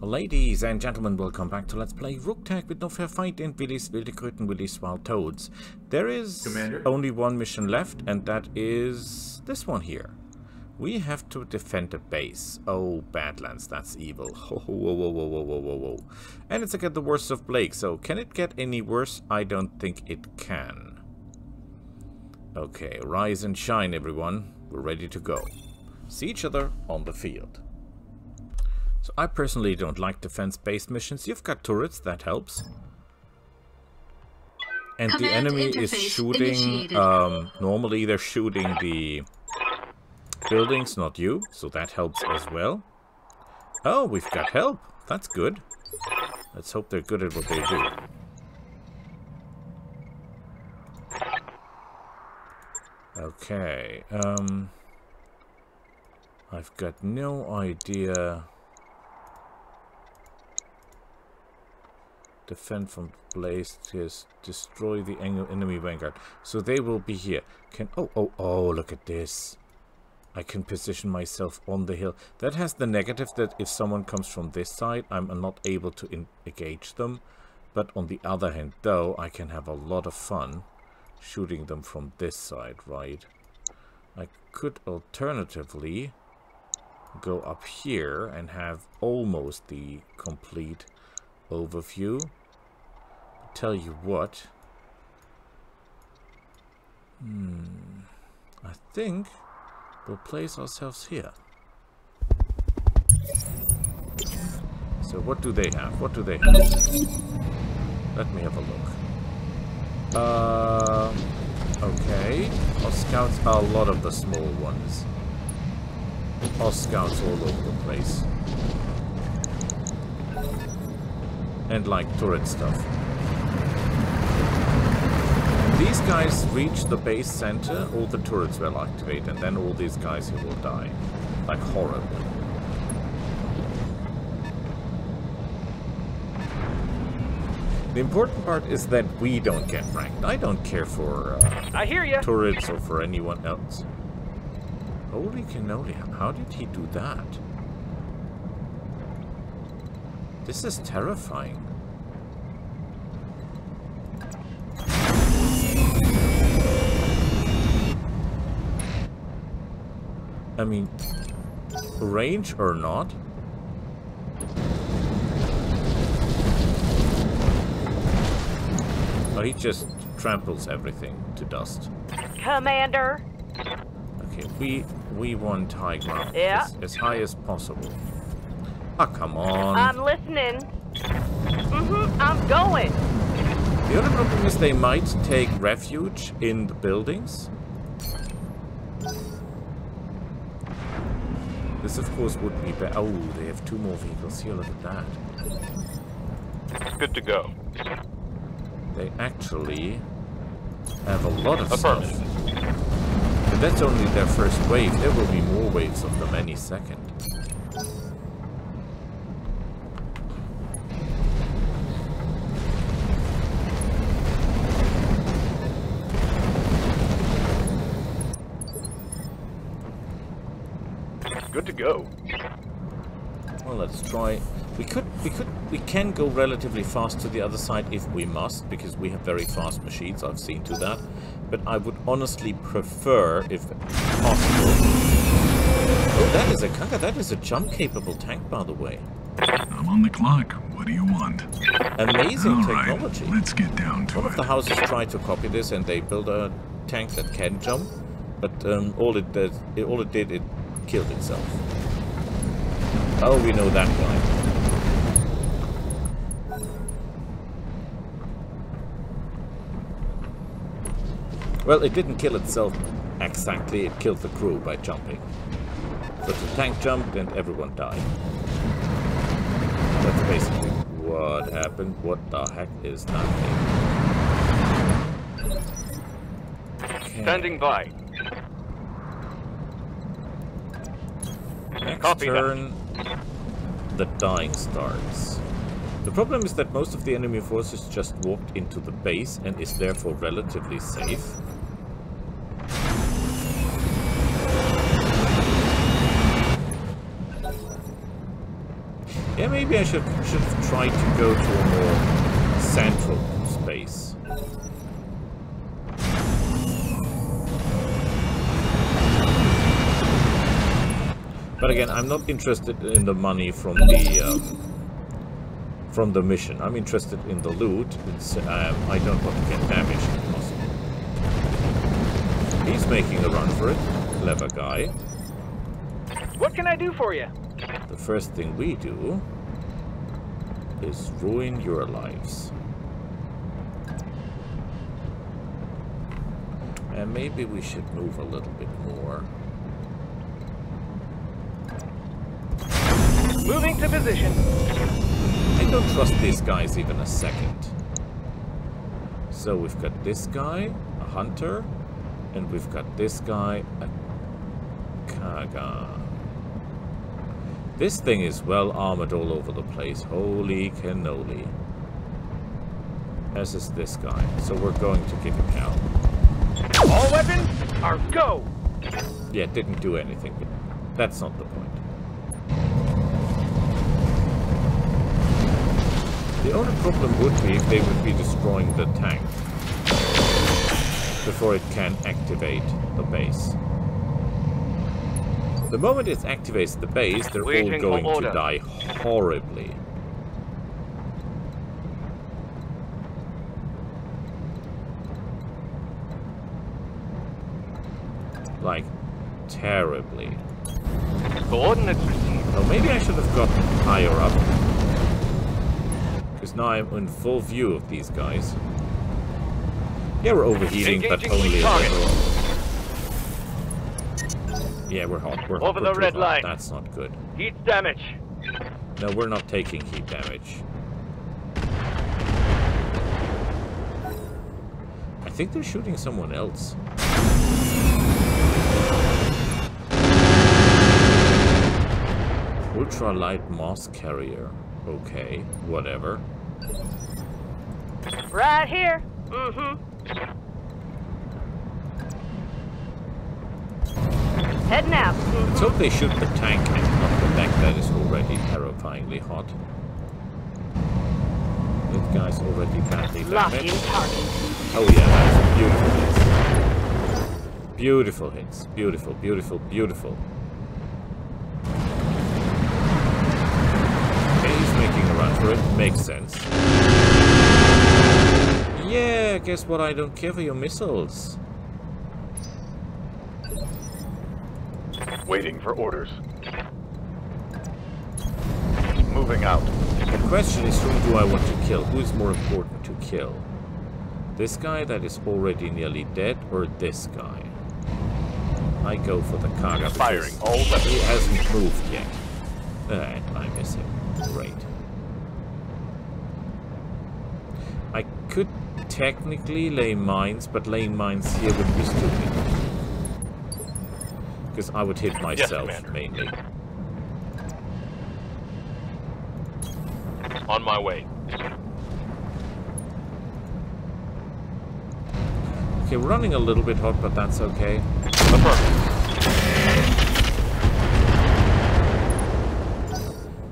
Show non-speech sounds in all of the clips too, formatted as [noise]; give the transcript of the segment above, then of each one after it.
Ladies and gentlemen, welcome back to Let's Play RogueTech with No Fair Fight and Willy's Wildekröten Willy's Wild Toads. There is Commander? only one mission left, and that is this one here. We have to defend a base. Oh, Badlands, that's evil. [laughs] Whoa, whoa, whoa, whoa, whoa, whoa, whoa, whoa. And it's again the Word of Blake, so can it get any worse? I don't think it can. Okay, rise and shine, everyone. We're ready to go. See each other on the field. So I personally don't like defense-based missions. You've got turrets, that helps. And the enemy is shooting, um, normally they're shooting the buildings, not you, so that helps as well. Oh, we've got help. That's good. Let's hope they're good at what they do. Okay, um... I've got no idea... Defend from blaze, yes, destroy the enemy vanguard. So they will be here. Can oh oh oh look at this. I can position myself on the hill. That has the negative that if someone comes from this side, I'm not able to en- engage them. But on the other hand, though, I can have a lot of fun shooting them from this side, right? I could alternatively go up here and have almost the complete overview. Tell you what. Hmm. I think we'll place ourselves here. So what do they have? What do they have? Let me have a look. Uh, okay. Our scouts are a lot of the small ones. Our scouts all over the place. And like turret stuff. These guys reach the base center, all the turrets will activate, and then all these guys here will die. Like horribly. The important part is that we don't get ranked. I don't care for uh, I hear you. turrets or for anyone else. Holy cannoli, how did he do that? This is terrifying. I mean, range or not? Oh, he just tramples everything to dust. Commander. Okay, we we want high ground Yeah. as, as high as possible. Ah, come on. I'm listening. Mm-hmm. I'm going. the other problem is they might take refuge in the buildings. This, of course, would be better. Oh, they have two more vehicles here. Look at that. Good to go. They actually have a lot of stuff. Affirmative. But that's only their first wave. There will be more waves of them any second. Try. We could, we could, we can go relatively fast to the other side if we must, because we have very fast machines. I've seen to that. But I would honestly prefer, if possible. Oh, that is a Kanga. That is a jump-capable tank, by the way. I'm on the clock. What do you want? Amazing All right, technology. let's get down to One of it. the houses tried to copy this, and they built a tank that can jump, but um, all it did, it, all it did, it killed itself. Oh, we know that guy. Well, it didn't kill itself exactly. It killed the crew by jumping. So the tank jumped and everyone died. That's basically what happened. What the heck is happening? Okay. Standing by. Next Copy that. The dying starts. The problem is that most of the enemy forces just walked into the base and is therefore relatively safe. Yeah, maybe I should should tried to go to a more central But again, I'm not interested in the money from the um, from the mission. I'm interested in the loot. It's, um, I don't want to get damaged if possible. He's making a run for it. Clever guy. What can I do for you? The first thing we do is ruin your lives. And maybe we should move a little bit more. Moving to position. I don't trust these guys even a second. So we've got this guy, a hunter, and we've got this guy, a Kaga. This thing is well armored all over the place. Holy cannoli. As is this guy. So we're going to give him hell. All weapons are go. Yeah, it didn't do anything, but that's not the point. The only problem would be if they would be destroying the tank before it can activate the base. The moment it activates the base, they're Waiting all going to die horribly. Like, terribly. Coordinates received. Oh, maybe I should have gotten higher up. Because now I'm in full view of these guys. Yeah, we're overheating, but only a little. Yeah, we're hot. We're. Over we're the red hot. line. That's not good. Heat damage. No, we're not taking heat damage. I think they're shooting someone else. Ultralight Moss Carrier. Okay, whatever. Right here. Mm-hmm. Heading out. Mhm. Let's hope they shoot the tank and not the mech that is already terrifyingly hot. This guy's already badly damaged. Oh yeah, that's beautiful hits. Beautiful hits. Beautiful, beautiful, beautiful. Okay, he's making a run for it. Makes sense. Yeah, guess what? I don't care for your missiles. Waiting for orders. Moving out. The question is whom do I want to kill? Who is more important to kill? This guy that is already nearly dead or this guy? I go for the Kaga Firing all weapons. he hasn't moved yet. Alright, I miss him. Great. I could technically lay mines, but laying mines here would be stupid. Because I would hit myself Commander. mainly. On my way. Okay, we're running a little bit hot, but that's okay.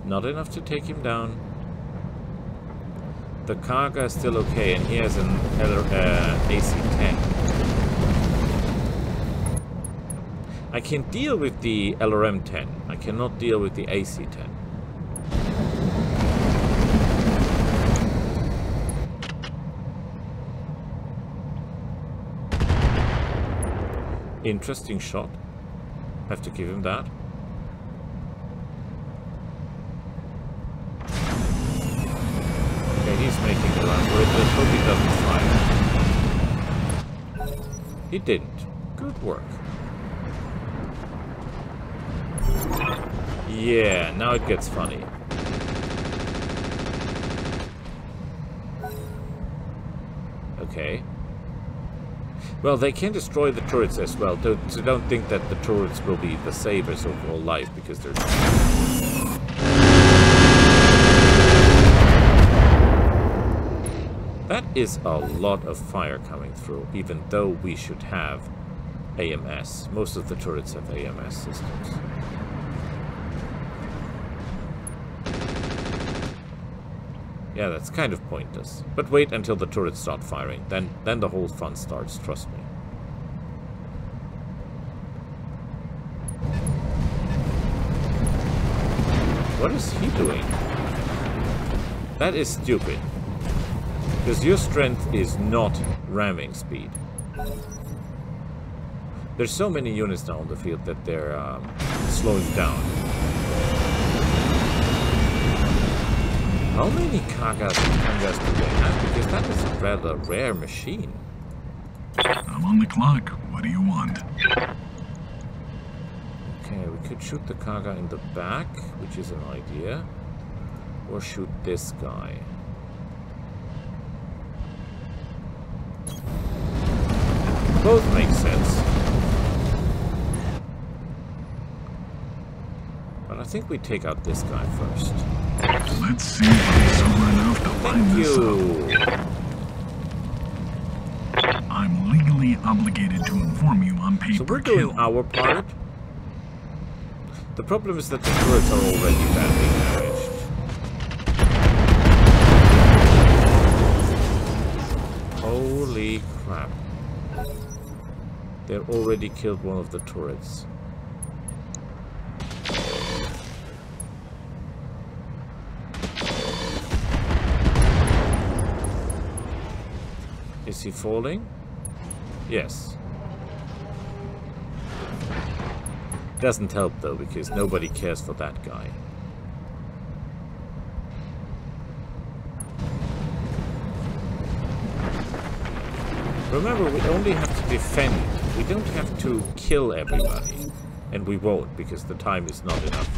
Not enough to take him down. The Kaga is still okay, and he has an uh, AC-10. I can deal with the LRM-10. I cannot deal with the AC-10. Interesting shot. Have to give him that. Okay, Let's hope he doesn't fire. He didn't. Good work. Yeah, now it gets funny. Okay. Well, they can destroy the turrets as well, so so don't think that the turrets will be the savers of all life, because they're. That is a lot of fire coming through, even though we should have AMS. Most of the turrets have AMS systems. Yeah, that's kind of pointless. But wait until the turrets start firing. Then, then the whole fun starts, trust me. What is he doing? That is stupid. Because your strength is not ramming speed. There's so many units now on the field that they're um, slowing down. How many Kagas and Kangas do they have? Because that is a rather rare machine. I'm on the clock. What do you want? Okay, we could shoot the Kaga in the back, which is an idea. Or shoot this guy. Both make sense. But I think we take out this guy first. Let's see if I'm sober enough to line Thank this up. you! I'm legally obligated to inform you on pay So we're doing kill. our part. The problem is that the turrets are already badly damaged. Holy crap. They already killed one of the turrets. Is he falling? Yes. Doesn't help though, because nobody cares for that guy. Remember, we only have to defend. We don't have to kill everybody. And we won't, because the time is not enough.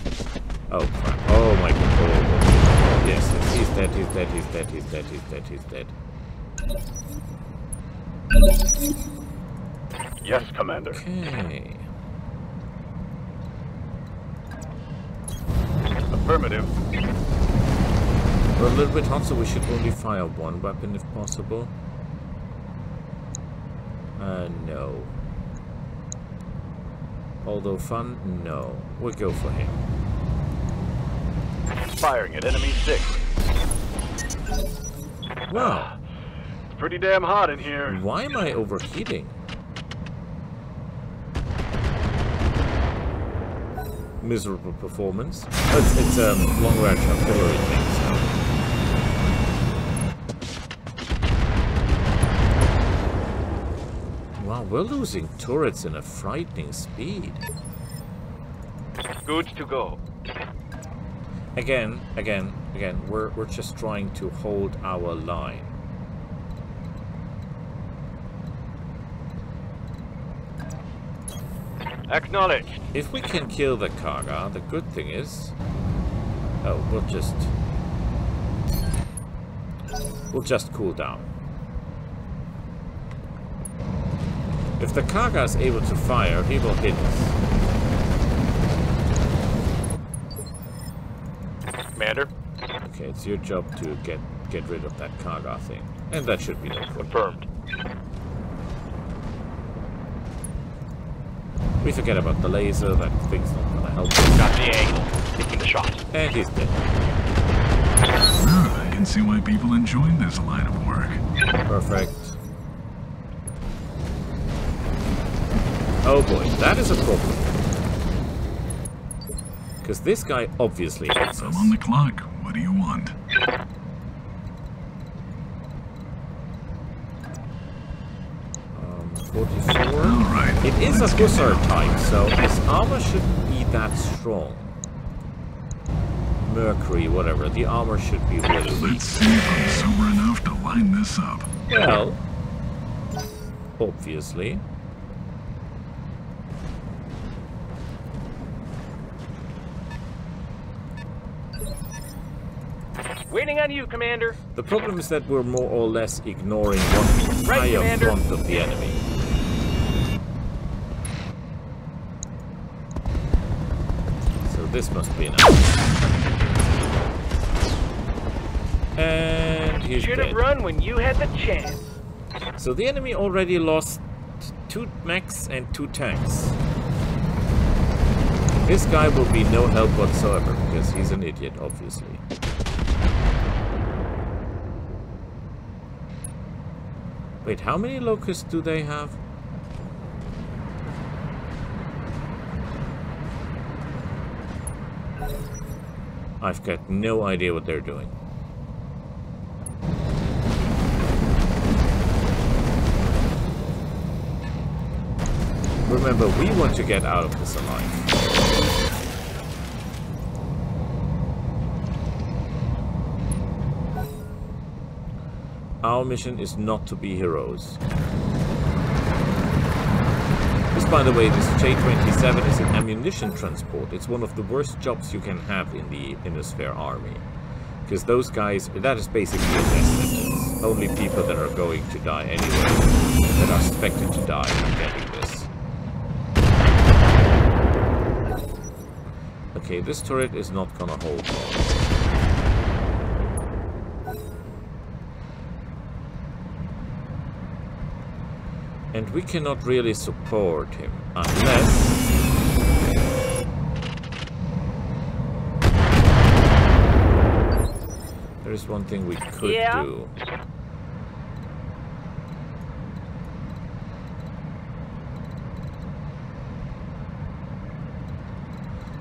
Oh, crap. Oh, my god. Oh, yes, yes, he's dead, he's dead, he's dead, he's dead, he's dead, he's dead. Yes, Commander. Okay. Affirmative. We're a little bit hot, so we should only fire one weapon if possible. Uh, no. Although fun, no. We'll go for him. Firing at enemy six. Wow, pretty damn hot in here. why am I overheating? Miserable performance. It's, it's um, long range artillery thing, so. Wow, we're losing turrets in a frightening speed. Good to go. Again, again, again, we're, we're just trying to hold our line. Acknowledged. If we can kill the Kaga, the good thing is... Oh, we'll just... We'll just cool down. If the Kaga is able to fire, he will hit us. Commander. Okay, it's your job to get get rid of that Kaga thing. And that should be no. Confirmed. We forget about the laser, that thing's not gonna help us. Got the angle. Taking the shot. And he's dead. Ah, I can see why people enjoy this line of work. Perfect. Oh boy, that is a problem. Because this guy obviously hates I'm on the clock. What do you want? Um, 44. All right. It is a Hussar type, so his armor shouldn't be that strong. Mercury, whatever. The armor should be really weak. Let's see if I'm sober enough to line this up. Well, obviously. Waiting on you, Commander. The problem is that we're more or less ignoring one entire Commander. front of the enemy. So this must be enough. And he's Should have run when you had the chance. So the enemy already lost two mechs and two tanks. This guy will be no help whatsoever, because he's an idiot, obviously. Wait, how many locusts do they have? I've got no idea what they're doing. Remember, we want to get out of this alive. Our mission is not to be heroes. This, by the way, this J-27 is an ammunition transport. It's one of the worst jobs you can have in the Inner Sphere army. Because those guys, that is basically a death sentence. Only people that are going to die anyway, that are expected to die, are getting this. Okay, this turret is not gonna hold long. And we cannot really support him unless... There is one thing we could Yeah. do.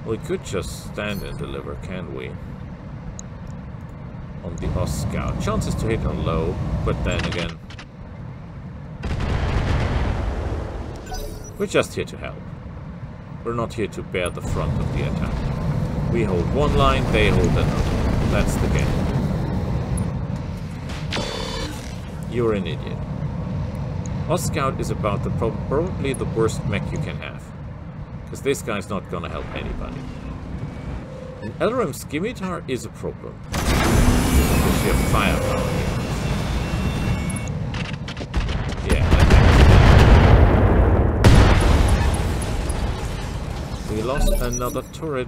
We could just stand and deliver, can we? On the Oscar. Chances to hit are low, but then again... We're just here to help. We're not here to bear the front of the attack. We hold one line, they hold another. That's the game. You're an idiot. Ost Scout is about the prob probably the worst mech you can have. Because this guy's not gonna help anybody. An LRM Scimitar is a problem. You have firepower here. Yeah, that thing's dead. We lost another turret.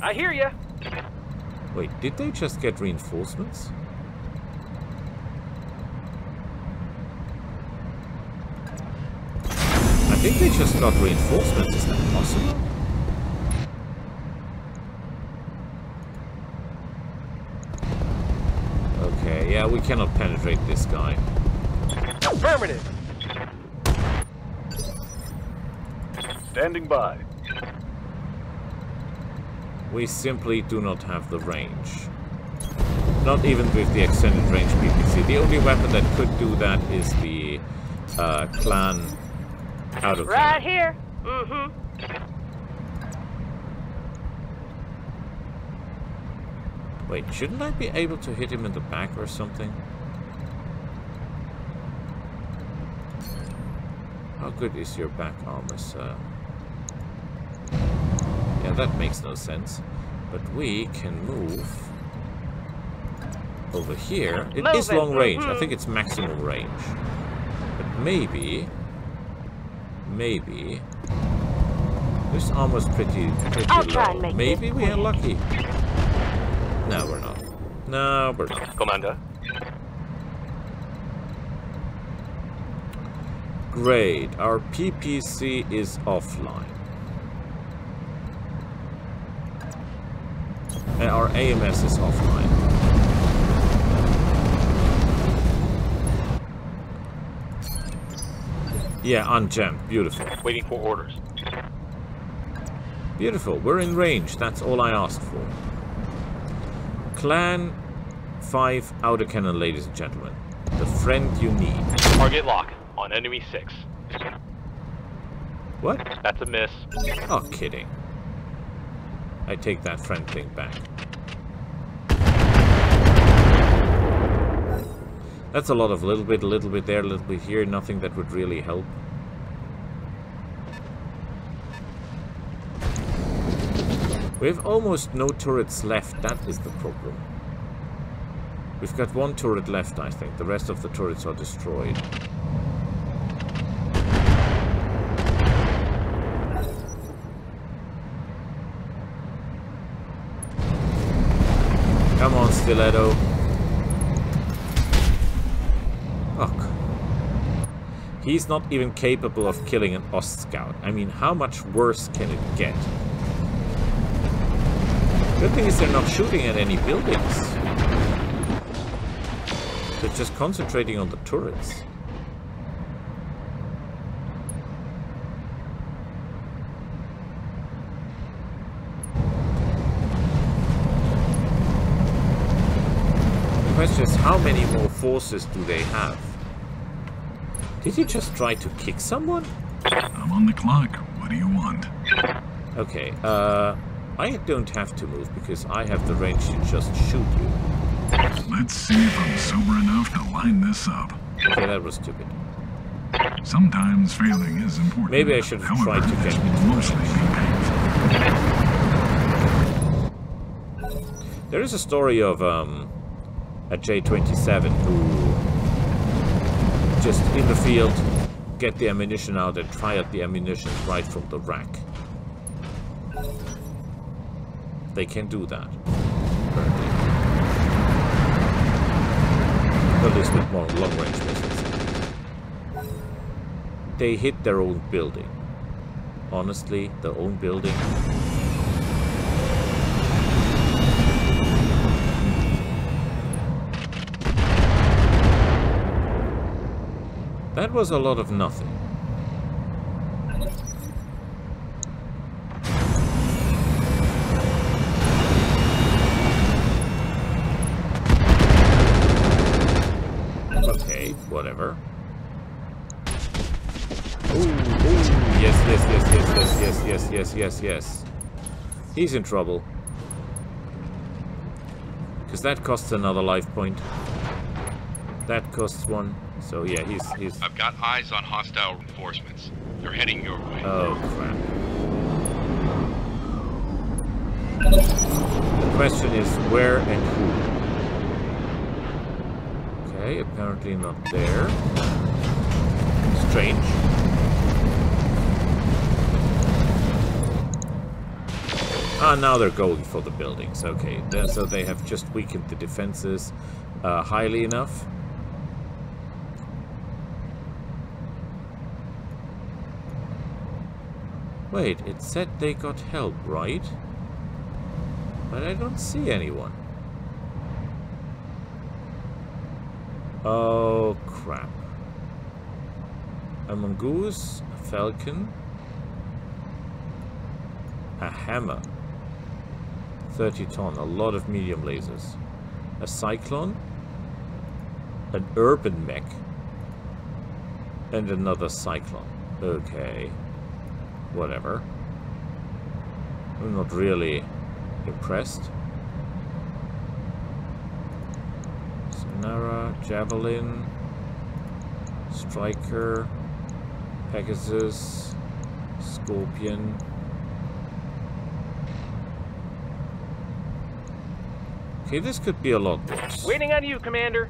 I hear ya. Wait, did they just get reinforcements? I think they just got reinforcements. Is that possible? Okay, yeah, we cannot penetrate this guy. Affirmative. Standing by. We simply do not have the range. Not even with the extended range PPC. The only weapon that could do that is the uh, clan auto Right here. Mm-hmm. Wait, shouldn't I be able to hit him in the back or something? How good is your back armor, sir? Yeah, that makes no sense. But we can move over here. It is Moving, long range. I mhm. think it's maximum range. But maybe, maybe this armor's pretty, pretty I'll low. try and make maybe we are lucky. No, we're not. No, we're not. Commander. Great. Our PPC is offline. And our AMS is offline. Yeah, unjammed. Beautiful. Waiting for orders. Beautiful. We're in range. That's all I asked for. Clan 5 autocannon, ladies and gentlemen. The friend you need. Target lock on enemy six. What? That's a miss. Oh, kidding. I take that friend thing back. That's a lot of little bit, a little bit there, a little bit here, nothing that would really help. We have almost no turrets left, that is the problem. We've got one turret left, I think. The rest of the turrets are destroyed. Come on, Stiletto. He's not even capable of killing an Ost Scout. I mean, how much worse can it get? Good thing is they're not shooting at any buildings. They're just concentrating on the turrets. The question is, how many more forces do they have? Did you just try to kick someone? I'm on the clock. What do you want? Okay, uh, I don't have to move because I have the range to just shoot you. Let's see if I'm sober enough to line this up. Okay, that was stupid. Sometimes failing is important. Maybe I should have However, tried to get it. mostly be painful. There is a story of um, a J-27 who just in the field get the ammunition out and try out the ammunition right from the rack. They can do that. Apparently. Least with more long-range missiles. They hit their own building. Honestly, their own building. That was a lot of nothing. Okay, whatever. Ooh, ooh, yes, yes, yes, yes, yes, yes, yes, yes, yes, yes. He's in trouble. Because that costs another life point. That costs one. So yeah, he's he's I've got eyes on hostile reinforcements. They're heading your way. Oh, crap. The question is where and who? Okay, apparently not there. Strange. Ah, now they're going for the buildings. Okay, so they have just weakened the defenses uh, highly enough. Wait, it said they got help, right? But I don't see anyone. Oh, crap. A mongoose, a falcon, a hammer, 30 ton, a lot of medium lasers, a cyclone, an urban mech, and another cyclone. Okay whatever. I'm not really impressed. Sonara, Javelin, Striker, Pegasus, Scorpion. Okay, this could be a lot worse. Waiting on you, Commander.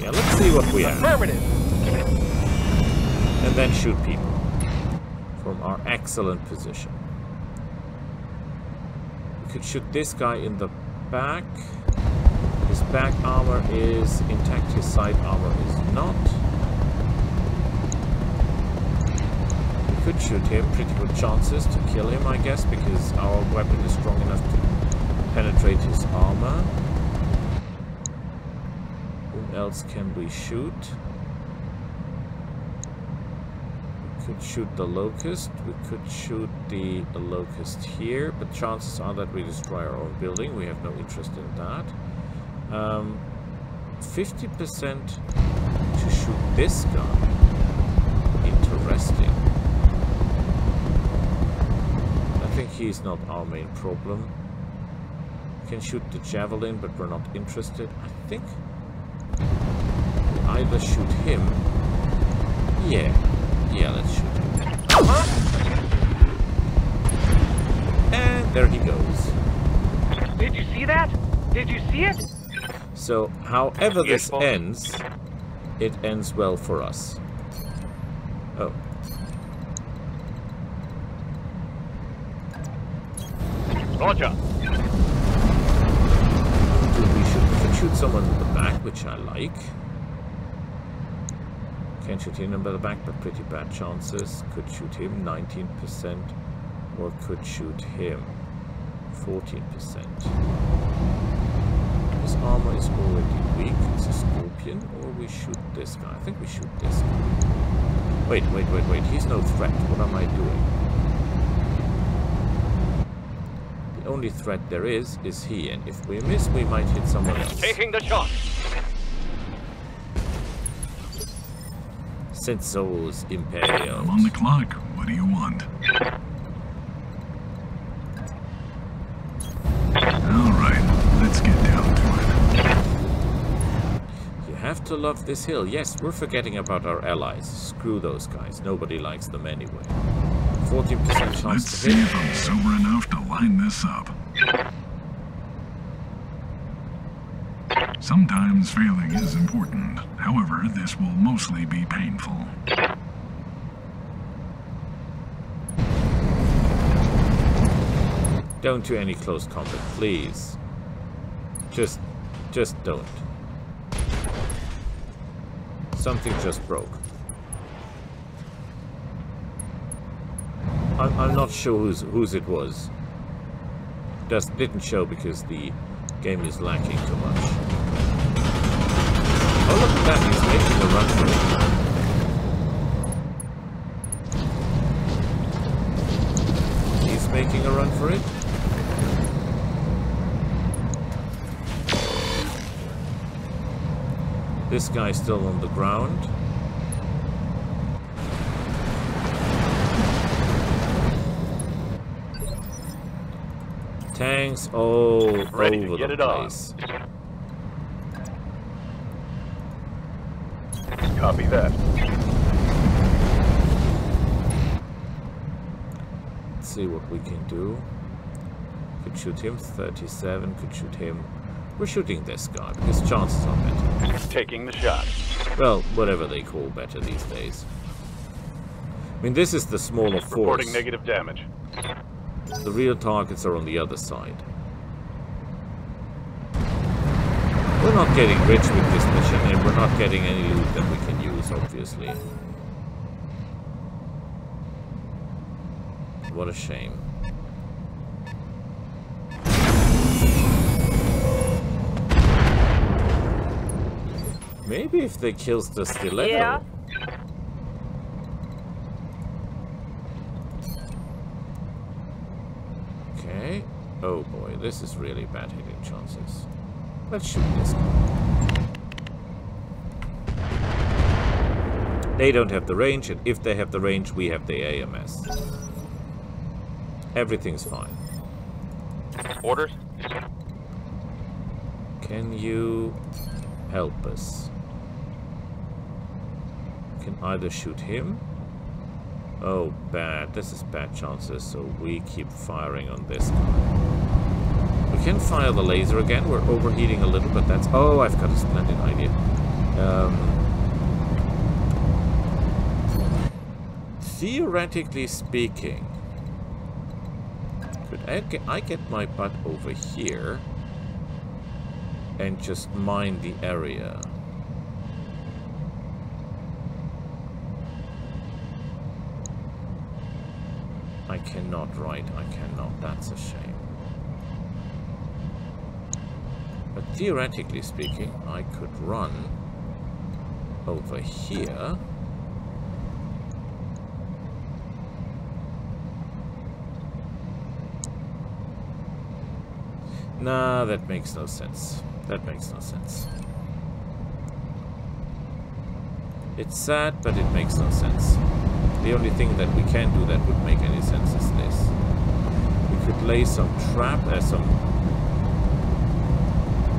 Yeah, let's see what we have. Affirmative. And then shoot people. From our excellent position. We could shoot this guy in the back. His back armor is intact, his side armor is not. We could shoot him, pretty good chances to kill him, I guess, because our weapon is strong enough to penetrate his armor. Else can we shoot? We could shoot the locust. We could shoot the, the locust here, but chances are that we destroy our own building. We have no interest in that. Um, 50% to shoot this guy. Interesting. I think he's not our main problem. Can shoot the javelin, but we're not interested. I think either shoot him. Yeah. Yeah, let's shoot him. And there he goes. Did you see that? Did you see it? So, however this ends, it ends well for us. Oh. Roger. Dude, we should, we could shoot someone in the back, which I like. Can't shoot him in the back, but pretty bad chances. Could shoot him, 19%. Or could shoot him. 14%. His armor is already weak. It's a scorpion. Or we shoot this guy. I think we shoot this guy. Wait, wait, wait, wait. He's no threat. What am I doing? The only threat there is, is he. And if we miss, we might hit someone else. Taking the shot. Sensos I'm Imperial. on the clock. What do you want? All right, let's get down to it. You have to love this hill. Yes, we're forgetting about our allies. Screw those guys. Nobody likes them anyway. 14% chance Let's see if I'm sober enough to line this up. Sometimes failing is important. However, this will mostly be painful. Don't do any close combat, please. Just, just don't. Something just broke. I'm, not sure whose, whose it was. Just didn't show because the game is lacking too much. Oh, look at that, he's making a run for it. He's making a run for it. This guy's still on the ground. Tanks all Ready to over get the it on. Copy that. Let's see what we can do. Could shoot him, 37, could shoot him. We're shooting this guy, because chances are better. Taking the shot. Well, whatever they call better these days. I mean, this is the smaller force. Reporting negative damage. The real targets are on the other side. We're not getting rich with this mission, and we're not getting any loot that we can use, obviously. What a shame. Maybe if they kills the stiletto. Yeah. Okay. Oh boy, this is really bad hitting chances. Let's shoot this guy. They don't have the range, and if they have the range, we have the AMS. Everything's fine. Orders? Can you help us? Can either shoot him. Oh, bad. This is bad chances, so we keep firing on this guy. We can fire the laser again. We're overheating a little bit. That's... Oh, I've got a splendid idea. Um, theoretically speaking, could I get, I get my butt over here and just mine the area? I cannot, right? I cannot. That's a shame. But theoretically speaking, I could run over here. Nah, that makes no sense. That makes no sense. It's sad, but it makes no sense. The only thing that we can do that would make any sense is this. We could lay some trap, uh, some,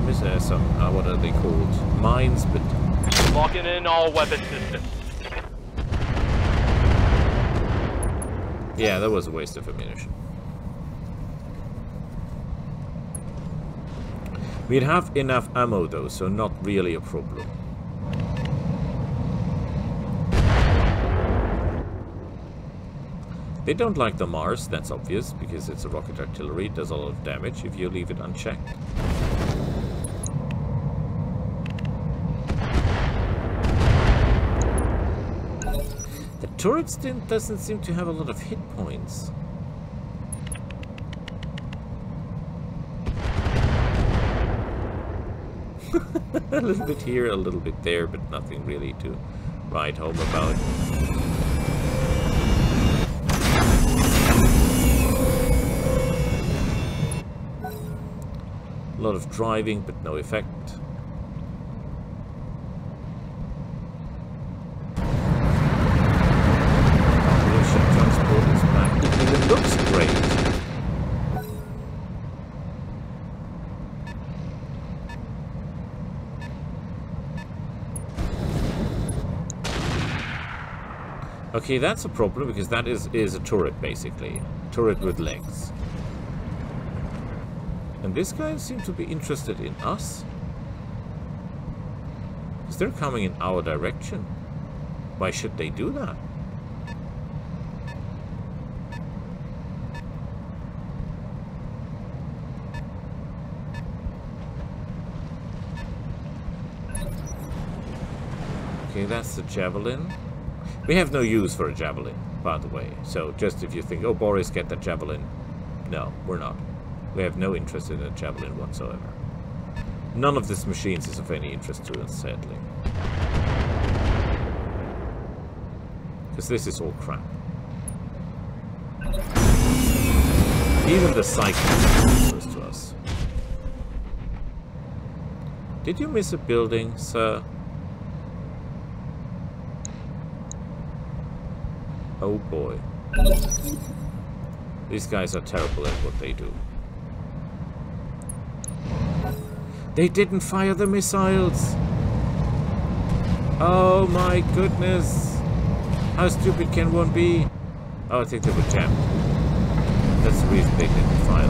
mis- uh, some, uh, what are they called? Mines, but Locking in all weapon systems. yeah, that was a waste of ammunition. We'd have enough ammo though, so not really a problem. They don't like the Mars, that's obvious, because it's a rocket artillery, it does a lot of damage if you leave it unchecked. turret doesn't seem to have a lot of hit points. [laughs] a little bit here, a little bit there, but nothing really to write home about. A lot of driving, but no effect. Okay, that's a problem because that is is a turret basically, turret with legs. And this guy seems to be interested in us. Because they're coming in our direction. Why should they do that? Okay, that's the javelin. We have no use for a javelin, by the way. So just if you think, oh, Boris, get the javelin. No, we're not. We have no interest in a javelin whatsoever. None of these machines is of any interest to us, sadly. Because this is all crap. Even the cycle is useless to us. Did you miss a building, sir? Oh boy. These guys are terrible at what they do. They didn't fire the missiles! Oh my goodness! How stupid can one be? Oh, I think they were jammed. That's the reason they didn't fire.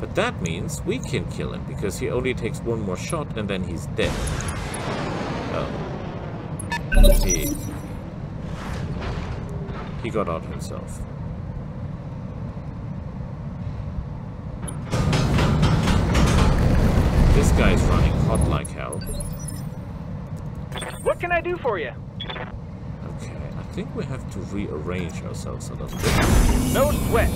But that means we can kill him, because he only takes one more shot and then he's dead. He... He got out himself. This guy's running hot like hell. What can I do for you? Okay, I think we have to rearrange ourselves a little bit. No sweat.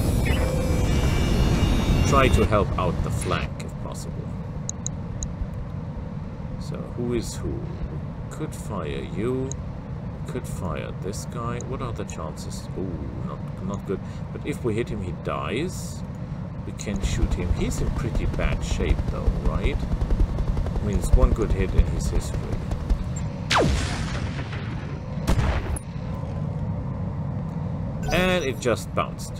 Try to help out the flank if possible. So, who is who? We could fire you. Could fire this guy. What are the chances? Ooh, not, not good. But if we hit him, he dies. We can shoot him. He's in pretty bad shape though, right? I mean, it's one good hit in his history. And it just bounced.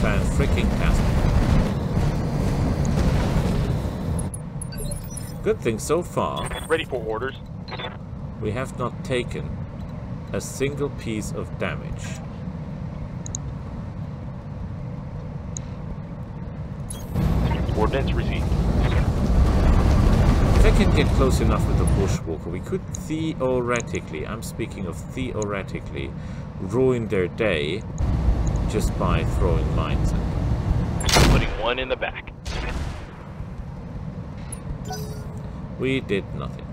Fan freaking tastic. Good thing so far, Ready for orders. we have not taken a single piece of damage. Ordnance received. If I can get close enough with the Bushwacker, we could theoretically, I'm speaking of theoretically, ruin their day just by throwing mines at them. Putting one in the back. We did nothing.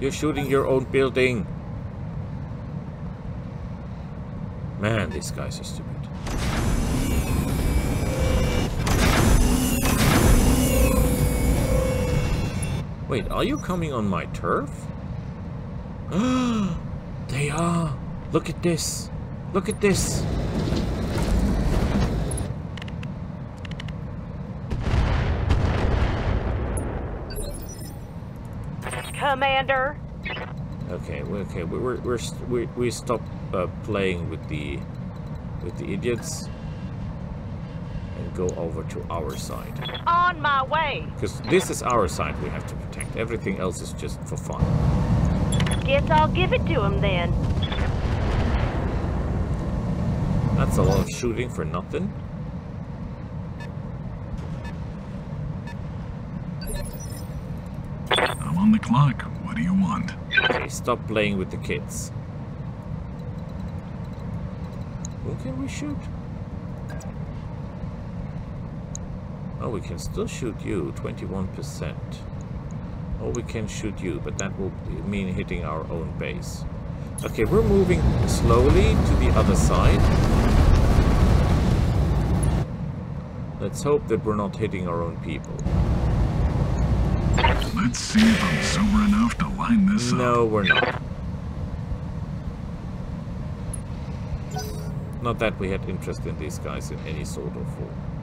You're shooting your own building. Man, these guys are stupid. Wait, are you coming on my turf? [gasps] [gasps] they are. Look at this. Look at this. Commander. Okay, okay, we- we're we're we we stop uh, playing with the with the idiots and go over to our side On my way. because this is our side we have to protect. Everything else is just for fun. Guess I'll give it to him then. That's a lot of shooting for nothing. I'm on the clock. What do you want? Okay, stop playing with the kids. Who can we shoot? Oh, we can still shoot you, 21%. Or we can shoot you, but that will mean hitting our own base. Okay, we're moving slowly to the other side. Let's hope that we're not hitting our own people. Let's see if I'm sober enough to line this up. No, we're not. Not that we had interest in these guys in any sort of form.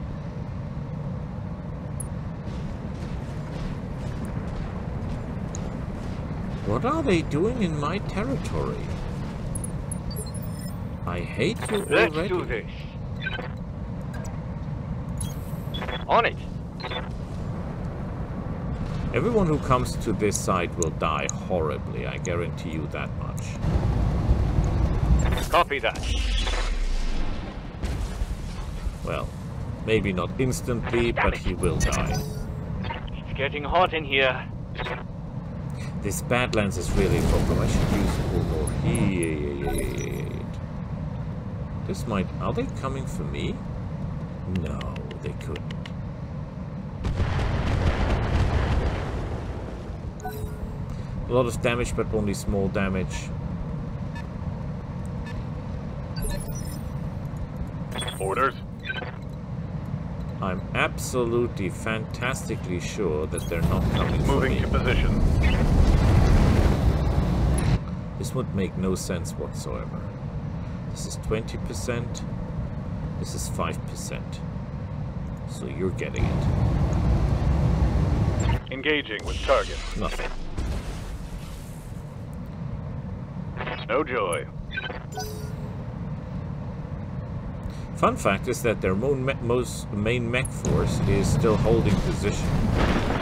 What are they doing in my territory? I hate you Let's already. do this. On it. Everyone who comes to this site will die horribly, I guarantee you that much. Copy that. Well, maybe not instantly, but he will die. It's getting hot in here. This Badlands is really a problem. I should use overheat. Oh, this might... Are they coming for me? No, they couldn't. A lot of damage, but only small damage. Orders. I'm absolutely fantastically sure that they're not coming for Moving to position. This would make no sense whatsoever. This is 20%. This is 5%. So you're getting it. Engaging with target. Nothing. No joy. Fun fact is that their most main mech force is still holding position.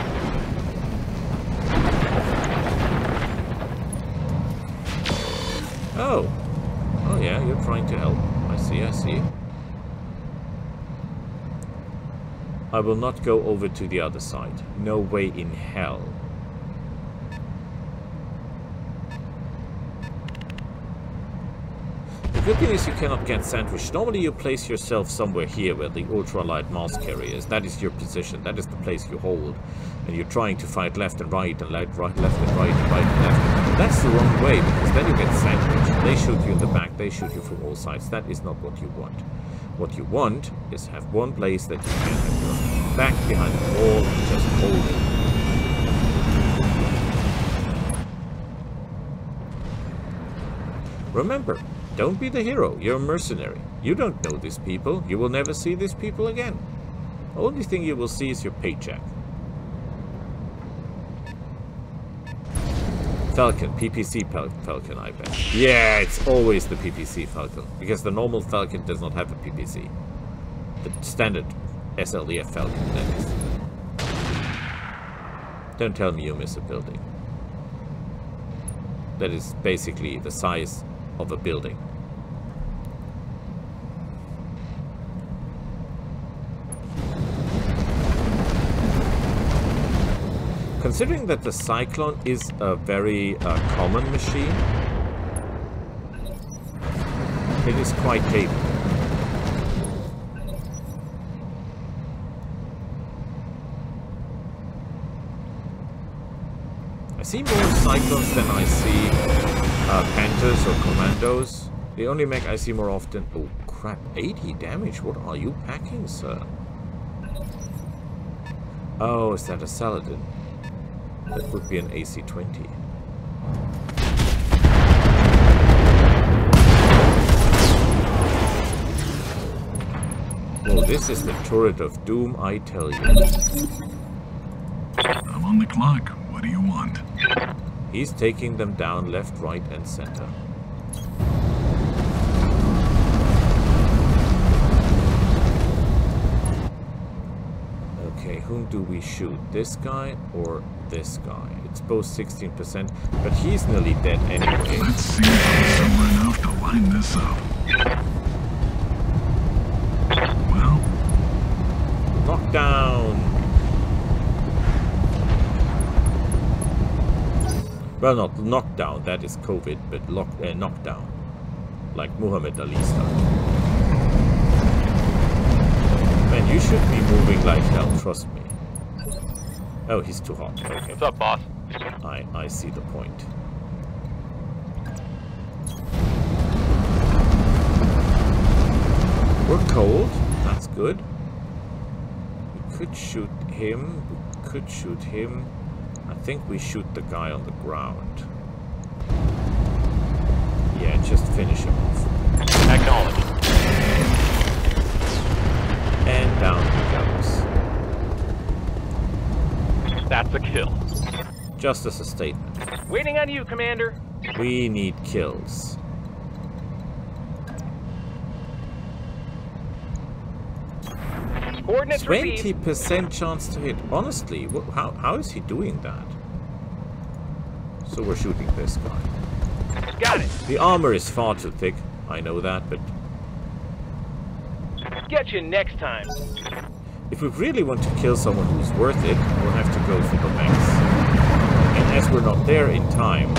I will not go over to the other side. No way in hell. The good thing is you cannot get sandwiched. Normally you place yourself somewhere here where the ultralight mass carrier is. That is your position. That is the place you hold. And you're trying to fight left and right and left, right, left and right and right and left. That's the wrong way because then you get sandwiched. They shoot you in the back. They shoot you from all sides. That is not what you want. What you want is have one place that you can have your back behind the wall and just hold it. Remember, don't be the hero. You're a mercenary. You don't know these people. You will never see these people again. The only thing you will see is your paycheck. Falcon, PPC Fal Falcon, I bet. Yeah, it's always the PPC Falcon. Because the normal Falcon does not have a PPC. The standard SLDF Falcon, that is. Don't tell me you miss a building. That is basically the size of a building. Considering that the Cyclone is a very uh, common machine, it is quite capable. I see more Cyclones than I see uh, Panthers or Commandos. The only mech I see more often... Oh crap, 80 damage? What are you packing, sir? Oh, is that a Saladin? That would be an AC-20. Well, this is the turret of doom, I tell you. I'm on the clock. What do you want? He's taking them down left, right, and center. Okay, whom do we shoot? This guy or this guy? It's both 16%, but he's nearly dead anyway. Let's see if sober enough to line this up. Well, Knockdown! Well, not knockdown, that is COVID, but lock, uh, knockdown. Like Muhammad Ali style. Man, you should be moving like hell, trust me. Oh, he's too hot. Okay, What's up, boss? I, I see the point. We're cold. That's good. We could shoot him. We could shoot him. I think we shoot the guy on the ground. Yeah, just finish him off. Acknowledged. And down he goes. That's a kill. Justice as a statement. Waiting on you, Commander. We need kills. Coordinates Twenty received. percent chance to hit. Honestly, how how is he doing that? So we're shooting this guy. Got it. The armor is far too thick. I know that, but Get you next time. If we really want to kill someone who's worth it, we'll have to go for the max. And as we're not there in time,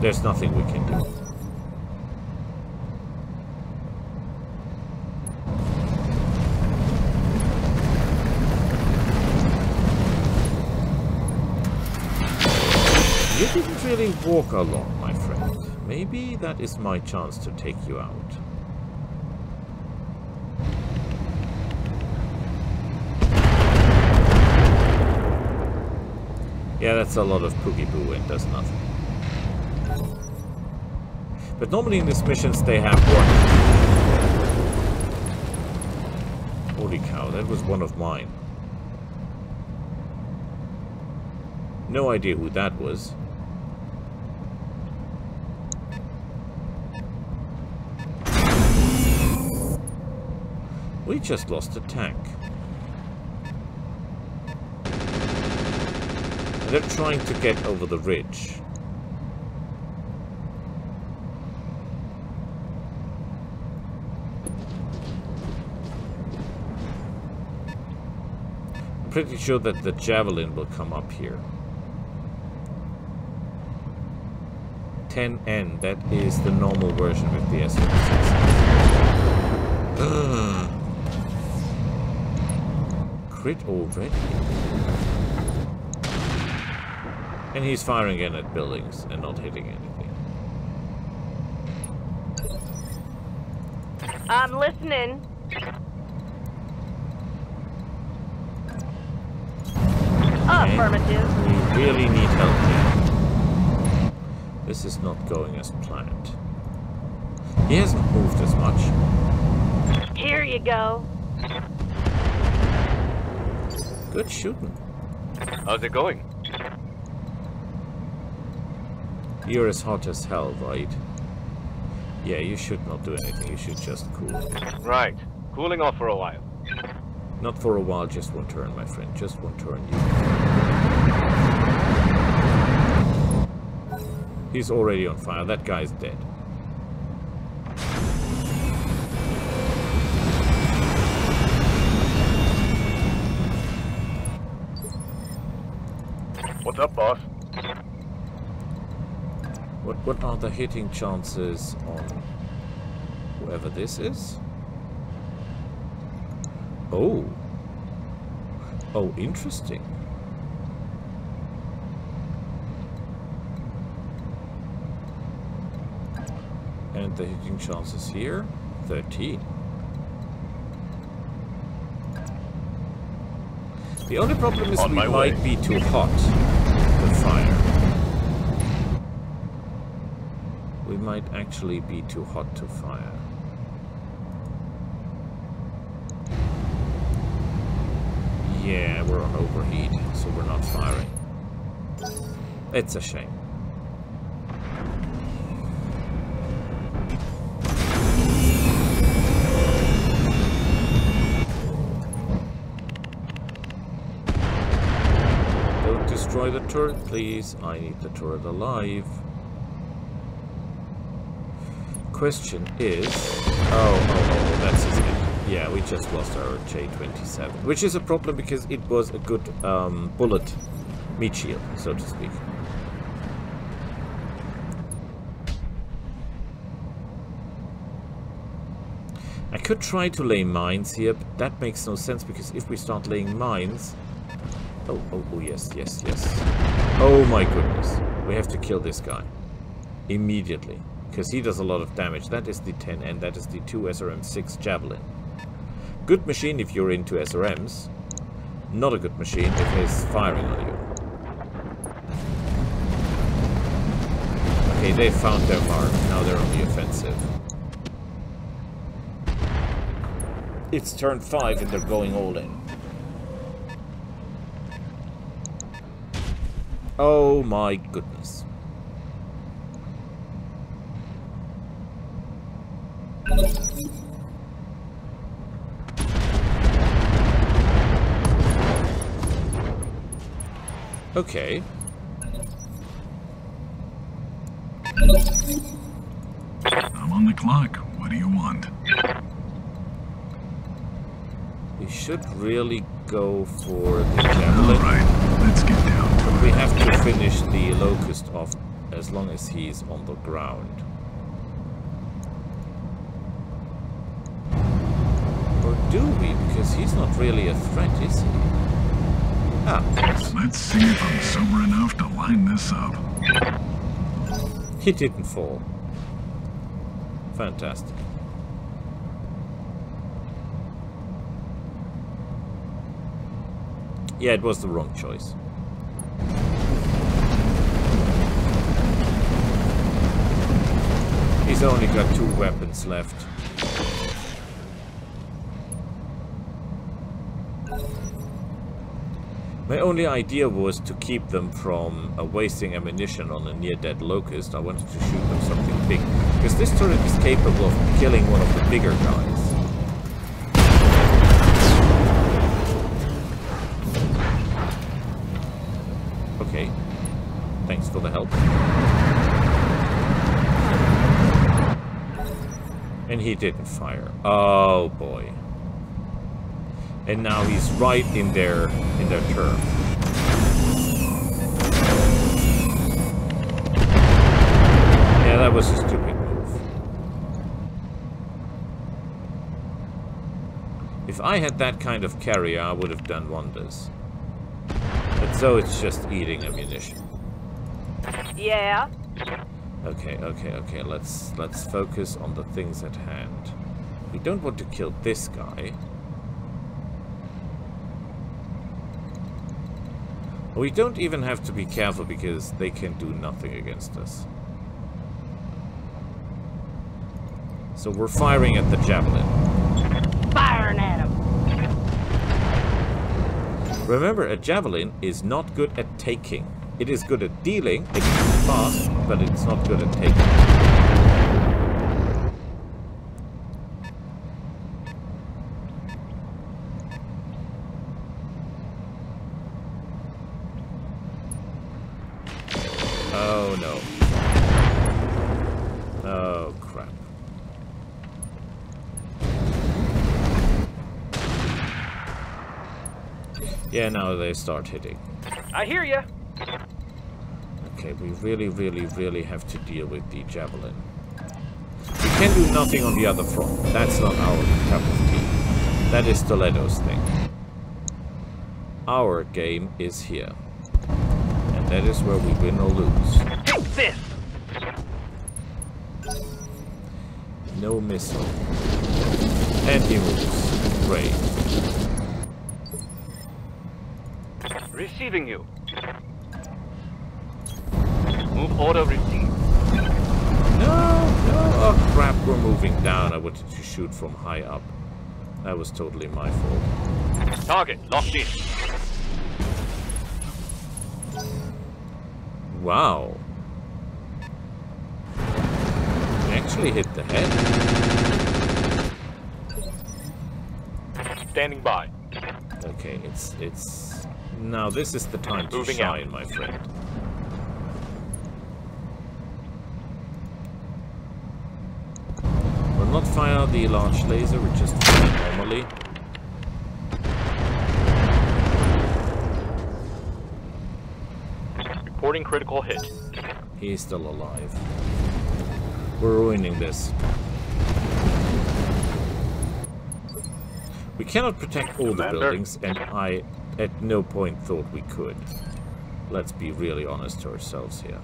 there's nothing we can do. You didn't really walk a lot, my friend. Maybe that is my chance to take you out. Yeah, that's a lot of poogie poo and does nothing. But normally in these missions they have one. Holy cow, that was one of mine. No idea who that was. We just lost a tank. They're trying to get over the ridge. I'm pretty sure that the javelin will come up here. 10N, that is the normal version with the S-56. Crit already? And he's firing in at buildings and not hitting anything. I'm listening. Affirmative. We really need help here. This is not going as planned. He hasn't moved as much. Here you go. Good shooting. How's it going? You're as hot as hell, right? Yeah, you should not do anything. You should just cool. Right. Cooling off for a while. Not for a while, just one turn, my friend. Just one turn. You... He's already on fire. That guy's dead. What are the hitting chances on whoever this is? Oh. Oh, interesting. And the hitting chances here, 13. The only problem is On we might way. be too hot to fire. We might actually be too hot to fire. Yeah, we're on overheat, so we're not firing. It's a shame. Don't destroy the turret, please. I need the turret alive. Question is... Oh, oh, oh, that's his end. Yeah, we just lost our J-27. Which is a problem because it was a good um, bullet meat shield, so to speak. I could try to lay mines here, but that makes no sense because if we start laying mines... Oh, oh, oh, yes, yes, yes. Oh my goodness. We have to kill this guy. Immediately. Because he does a lot of damage. That is the 10 and that is the 2 SRM-6 Javelin. Good machine if you're into SRMs. Not a good machine if he's firing on you. Okay, they found their mark. Now they're on the offensive. It's turn 5 and they're going all in. Oh my goodness. Okay. I'm on the clock. What do you want? We should really go for the javelin. right, let's get down to We have to finish the locust off as long as he's on the ground. Or do we? Because he's not really a threat, is he? Let's see if I'm sober enough to line this up. he didn't fall. Fantastic. Yeah, it was the wrong choice. He's only got two weapons left. My only idea was to keep them from uh, wasting ammunition on a near-dead locust. I wanted to shoot them something big. Because this turret is capable of killing one of the bigger guys. Okay. Thanks for the help. And he didn't fire. Oh boy. And now he's right in their in their turf. Yeah, that was a stupid move. If I had that kind of carrier, I would have done wonders. But so it's just eating ammunition. Yeah. Okay, okay, okay. Let's let's focus on the things at hand. We don't want to kill this guy. We don't even have to be careful because they can do nothing against us. So we're firing at the javelin. Firing at him. Remember, a javelin is not good at taking. It is good at dealing, it can fast, but it's not good at taking. Oh no. Oh crap. Yeah, now they start hitting. I hear ya. Okay, we really, really, really have to deal with the javelin. We can do nothing on the other front. That's not our cup of tea. That is Toledo's thing. Our game is here. And that is where we win or lose. Take this. No missile. And he moves. Great. Receiving you. Move order received. No, no. Oh crap, we're moving down. I wanted to shoot from high up. That was totally my fault. Target locked in. Wow. Actually hit the head. Standing by. Okay, it's it's now this is the time to Moving out. shine, my friend. We'll not fire the large laser, we just fire normally. Reporting critical hit. He's still alive. We're ruining this. We cannot protect all the buildings, and I at no point thought we could. Let's be really honest to ourselves here.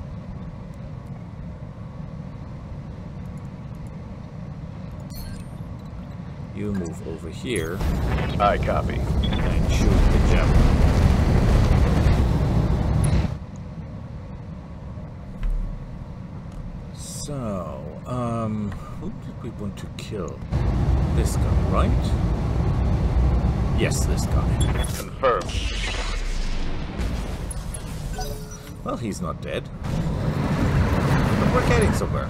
You move over here I copy. and shoot the javelin. So, um, who did we want to kill? This guy, right? Yes, this guy. Confirmed. Well, he's not dead. But we're getting somewhere.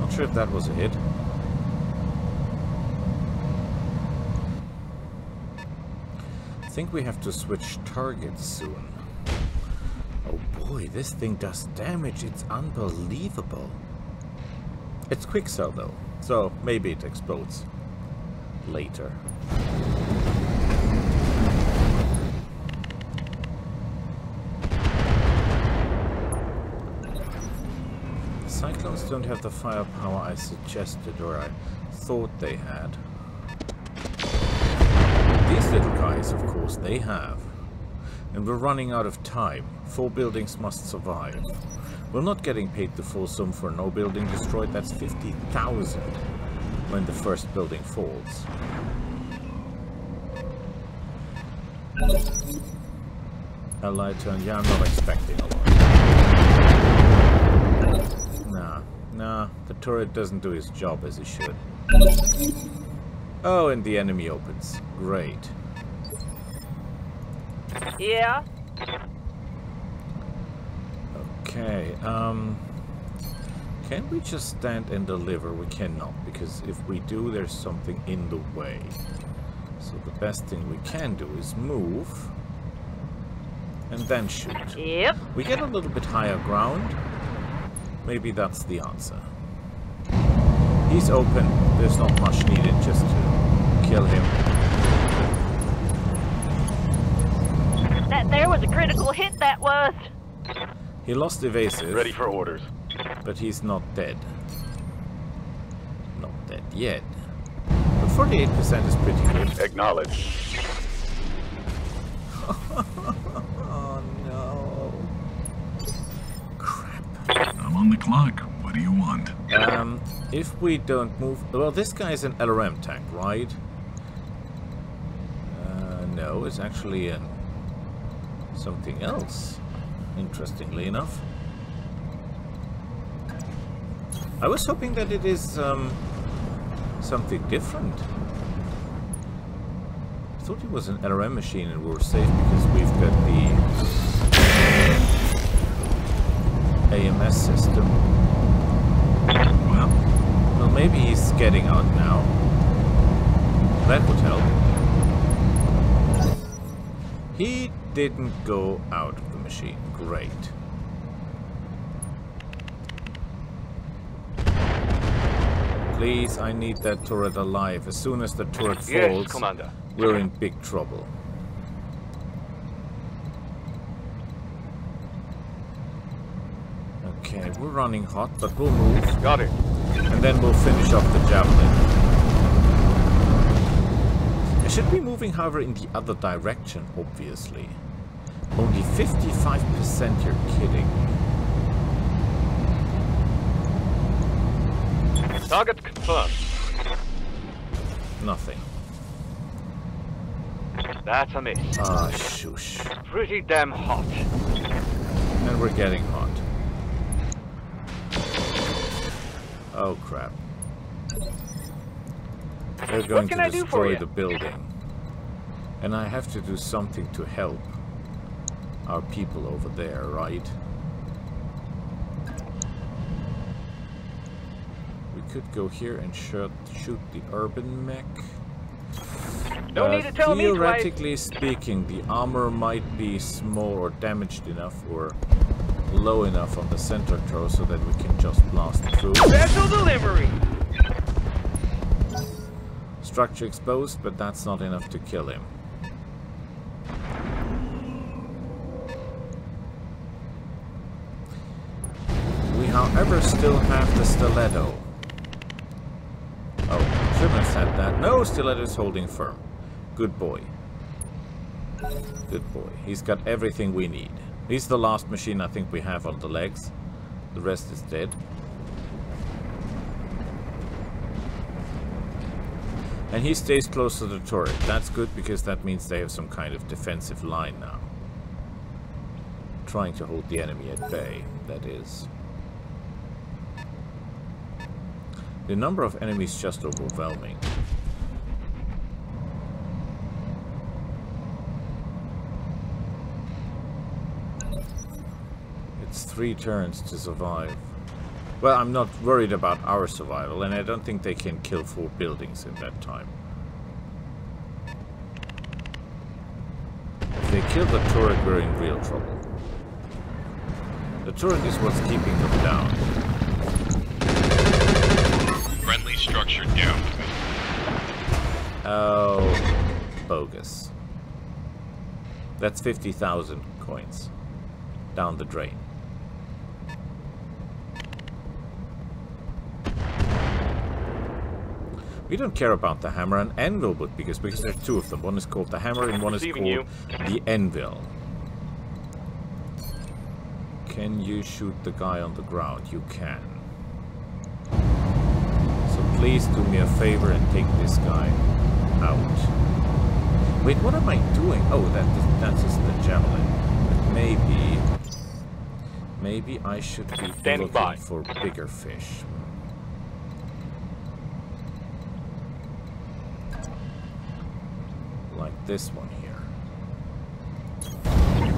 Not sure if that was a hit. I think we have to switch targets soon. Oh boy, this thing does damage. It's unbelievable. It's Quikscell though, so maybe it explodes later. Cyclones don't have the firepower I suggested or I thought they had. These little guys, of course, they have. And we're running out of time. Four buildings must survive. We're not getting paid the full sum for no building destroyed. That's 50,000 when the first building falls. Allied turn. Yeah, I'm not expecting a lot. Nah, nah, the turret doesn't do his job as he should. Oh, and the enemy opens. Great. Yeah? Okay, um... Can we just stand and deliver? We cannot, because if we do, there's something in the way. So the best thing we can do is move, and then shoot. Yep. We get a little bit higher ground. Maybe that's the answer. He's open. There's not much needed just to kill him. That there was a critical hit, that was. He lost evasive, Ready for orders. But he's not dead. Not dead yet. But 48% is pretty good. Acknowledge. [laughs] Oh no. Crap. I'm on the clock. What do you want? Um, if we don't move... Well, this guy's an LRM tank, right? Uh, no, it's actually an, something else, interestingly enough. I was hoping that it is um, something different. I thought it was an LRM machine and we were safe because we've got the AMS system. Well, Well, maybe he's getting out now. That would help. He didn't go out of the machine. Great. Please, I need that turret alive. As soon as the turret Yes, falls, Commander. we're in big trouble. Okay, we're running hot, but we'll move. Got it. And then we'll finish off the javelin. I should be moving, however, in the other direction, obviously. Only 55%, you're kidding. Target confirmed. Nothing. That's a miss. Ah, shush. Pretty damn hot. And we're getting hot. Oh, crap. They're going to I do for destroy the building. And I have to do something to help our people over there, right? Could go here and shoot, shoot the urban mech. Don't Uh, need to tell me. Theoretically speaking, the armor might be small or damaged enough or low enough on the center toe so that we can just blast through. Special delivery. Structure exposed, but that's not enough to kill him. We, however, still have the stiletto. Oh. No, Stiletto is holding firm. Good boy. Good boy. He's got everything we need. He's the last machine I think we have on the legs. The rest is dead. And he stays close to the turret. That's good because that means they have some kind of defensive line now. Trying to hold the enemy at bay, that is. The number of enemies just overwhelming. It's three turns to survive. Well, I'm not worried about our survival, and I don't think they can kill four buildings in that time. If they kill the turret, we're in real trouble. The turret is what's keeping them down. Friendly structure down. Oh, bogus. That's 50,000 coins down the drain. We don't care about the hammer and anvil, but because because there's two of them. One is called the hammer and one is called the anvil. Can you shoot the guy on the ground? You can. So please do me a favor and take this guy out. Wait, what am I doing? Oh, that is, that's just the javelin. But maybe, maybe I should be Standing looking by. for bigger fish. Like this one here.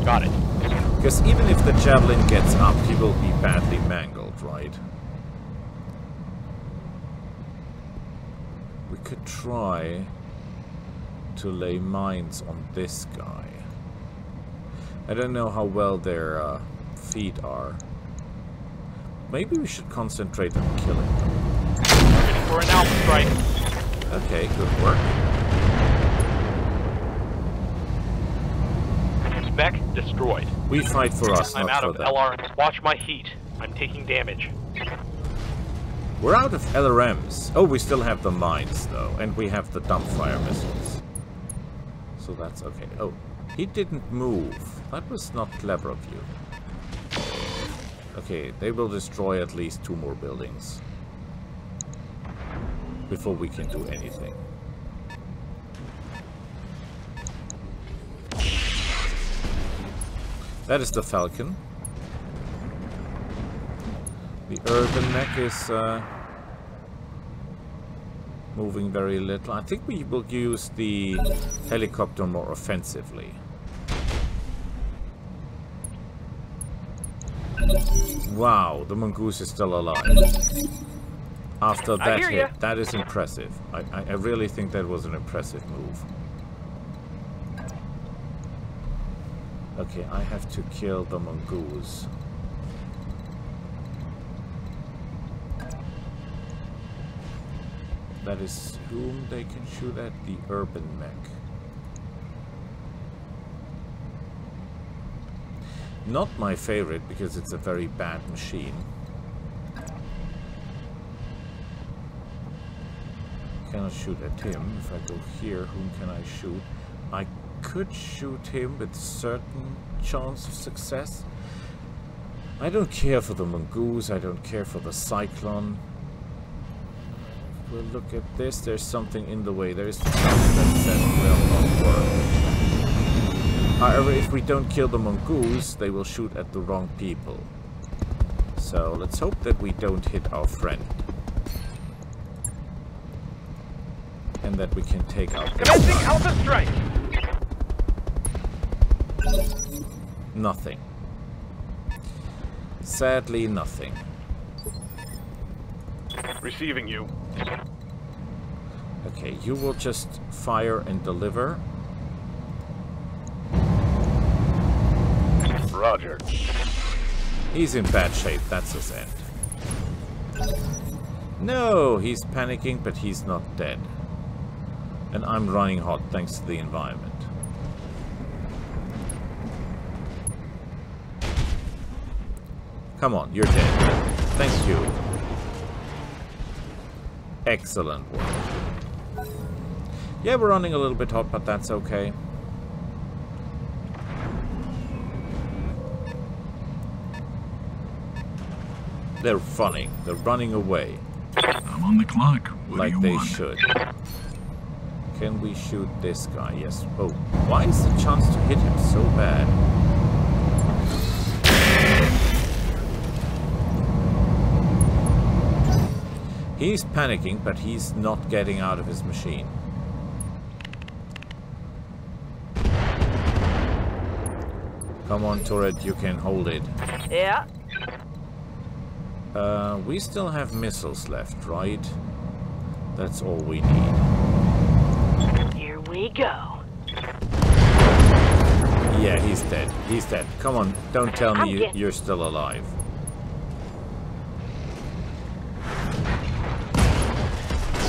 Got it. Because even if the javelin gets up, he will be badly mangled, right? We could try to lay mines on this guy. I don't know how well their uh, feet are. Maybe we should concentrate on killing them. For an alpha strike. Okay, good work. Destroyed. We fight for us, I'm out of them. LR. Watch my heat. I'm taking damage. We're out of LRMs. Oh, we still have the mines, though. And we have the dumbfire missiles. So that's okay. Oh, he didn't move. That was not clever of you. Okay, they will destroy at least two more buildings. Before we can do anything. That is the Falcon. The urban mech is uh, moving very little. I think we will use the helicopter more offensively. Wow, the mongoose is still alive. After that hit, that is impressive. I, I, I really think that was an impressive move. Okay, I have to kill the mongoose. That is whom they can shoot at? The urban mech. Not my favorite because it's a very bad machine. Cannot shoot at him. If I go here, whom can I shoot? I could shoot him with certain chance of success. I don't care for the mongoose. I don't care for the cyclone. We'll look at this. There's something in the way. There is something that will not work. However, if we don't kill the mongoose, they will shoot at the wrong people. So let's hope that we don't hit our friend. And that we can take out Commencing alpha strike. Nothing. Sadly, nothing. Receiving you. Okay, you will just fire and deliver. Roger. He's in bad shape, that's his end. No, he's panicking, but he's not dead. And I'm running hot thanks to the environment. Come on, you're dead. Thank you. Excellent work. Yeah, we're running a little bit hot, but that's okay. They're running. They're running away. I'm on the clock. What like they want? should. Can we shoot this guy? Yes. Oh, why is the chance to hit him so bad? He's panicking, but he's not getting out of his machine. Come on, turret, you can hold it. Yeah. Uh, we still have missiles left, right? That's all we need. Here we go. Yeah, he's dead. He's dead. Come on, don't tell me you, you're still alive.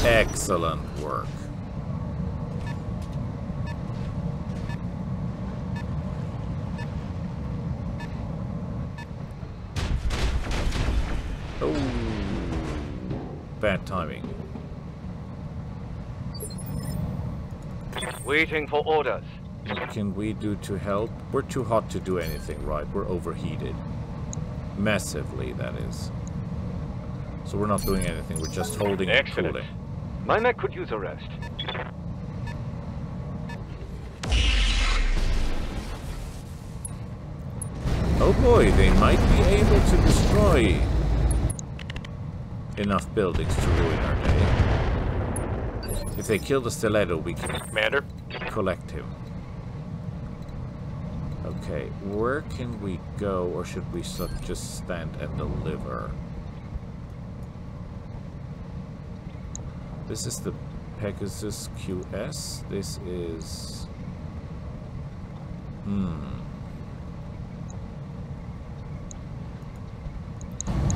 Excellent work. Oh, bad timing. Waiting for orders. What can we do to help? We're too hot to do anything right. We're overheated. Massively, that is. So we're not doing anything. We're just holding and Excellent. cooling. My mech could use a rest. Oh boy, they might be able to destroy enough buildings to ruin our day. If they kill the stiletto, we can Commander, collect him. Okay, where can we go, or should we just stand and deliver? This is the Pegasus QS. This is... Hmm.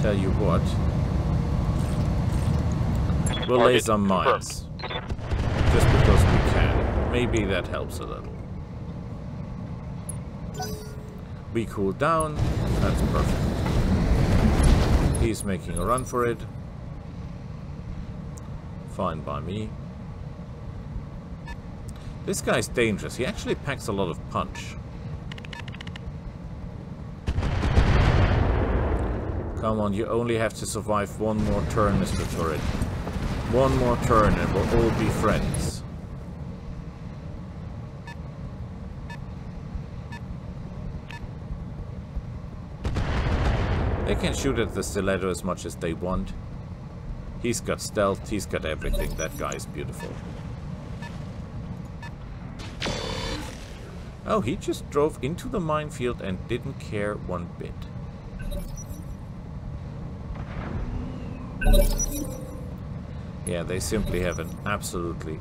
Tell you what. We'll lay some mines. Just because we can. Maybe that helps a little. We cool down. That's perfect. He's making a run for it. Fine by me. This guy's dangerous. He actually packs a lot of punch. Come on, you only have to survive one more turn, Mr. Turret. One more turn and we'll all be friends. They can shoot at the stiletto as much as they want. He's got stealth, he's got everything. That guy is beautiful. Oh, he just drove into the minefield and didn't care one bit. Yeah, they simply have an absolutely...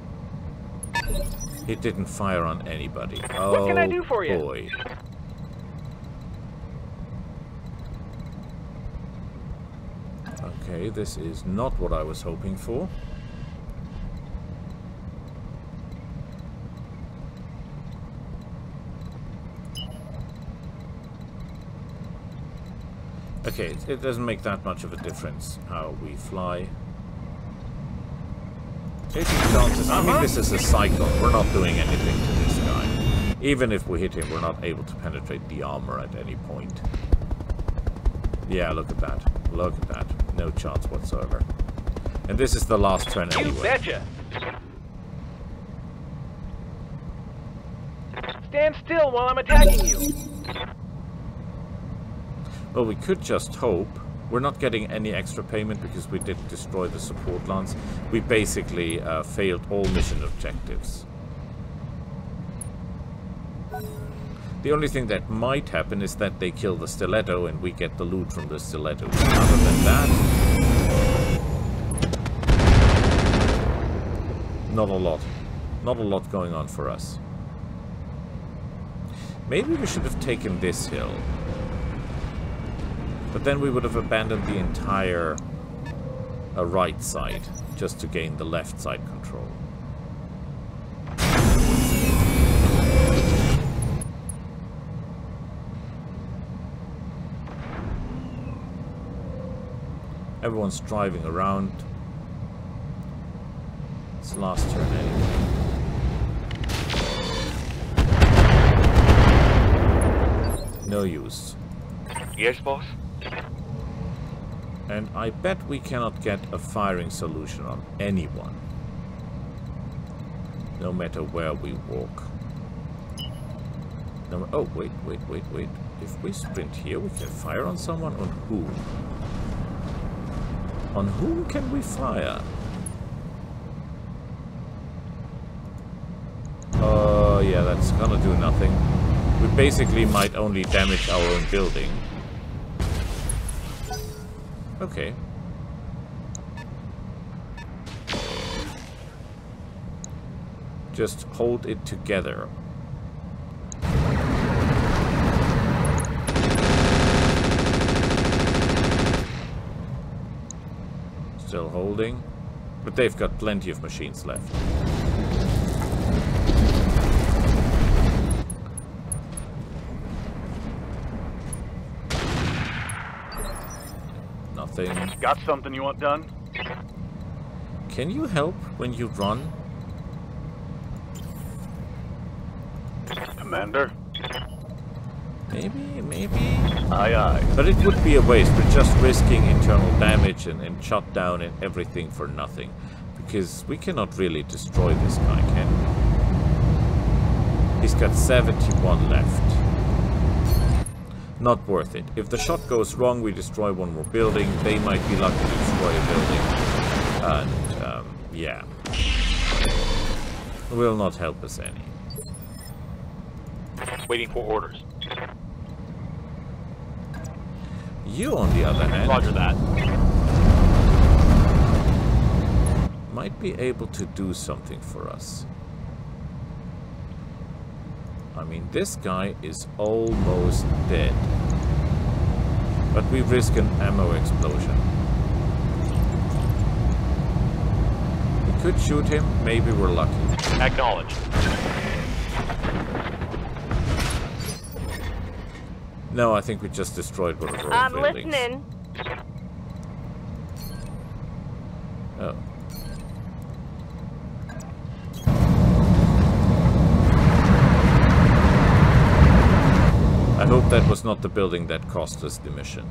He didn't fire on anybody. Oh, can I oh, do for you? boy. Okay, this is not what I was hoping for. Okay, it, doesn't make that much of a difference how we fly. Hitting chances. I mean, this is a cycle. We're not doing anything to this guy. Even if we hit him, we're not able to penetrate the armor at any point. Yeah, look at that. Look at that. No chance whatsoever. And this is the last turn You anyway. betcha. Stand still while I'm attacking you. Well, we could just hope. We're not getting any extra payment because we did destroy the support lance. We basically uh, failed all mission objectives. The only thing that might happen is that they kill the stiletto and we get the loot from the stiletto. Other than that, not a lot. Not a lot going on for us. Maybe we should have taken this hill. But then we would have abandoned the entire uh, right side just to gain the left side control. Everyone's driving around. It's the last turn anyway. No use. Yes, boss? And I bet we cannot get a firing solution on anyone. No matter where we walk. No, oh, wait, wait, wait, wait. If we sprint here, we can fire on someone? On who? On whom can we fire? Oh, yeah, that's gonna do nothing. We basically might only damage our own building. Okay. Just hold it together. Still holding. But they've got plenty of machines left. Nothing. Got something you want done? Can you help when you run? Commander? Maybe, maybe. Aye, aye. But it would be a waste. We're just risking internal damage and, and shutdown and everything for nothing. Because we cannot really destroy this guy, can we? He's got 71 left. Not worth it. If the shot goes wrong, we destroy one more building. They might be lucky to destroy a building. And, um, yeah. Will not help us any. Waiting for orders. You, on the other hand... Roger that. might be able to do something for us. I mean, this guy is almost dead. But we risk an ammo explosion. We could shoot him, maybe we're lucky. Acknowledged. No, I think we just destroyed one of our I'm buildings. listening. Oh. I hope that was not the building that cost us the mission.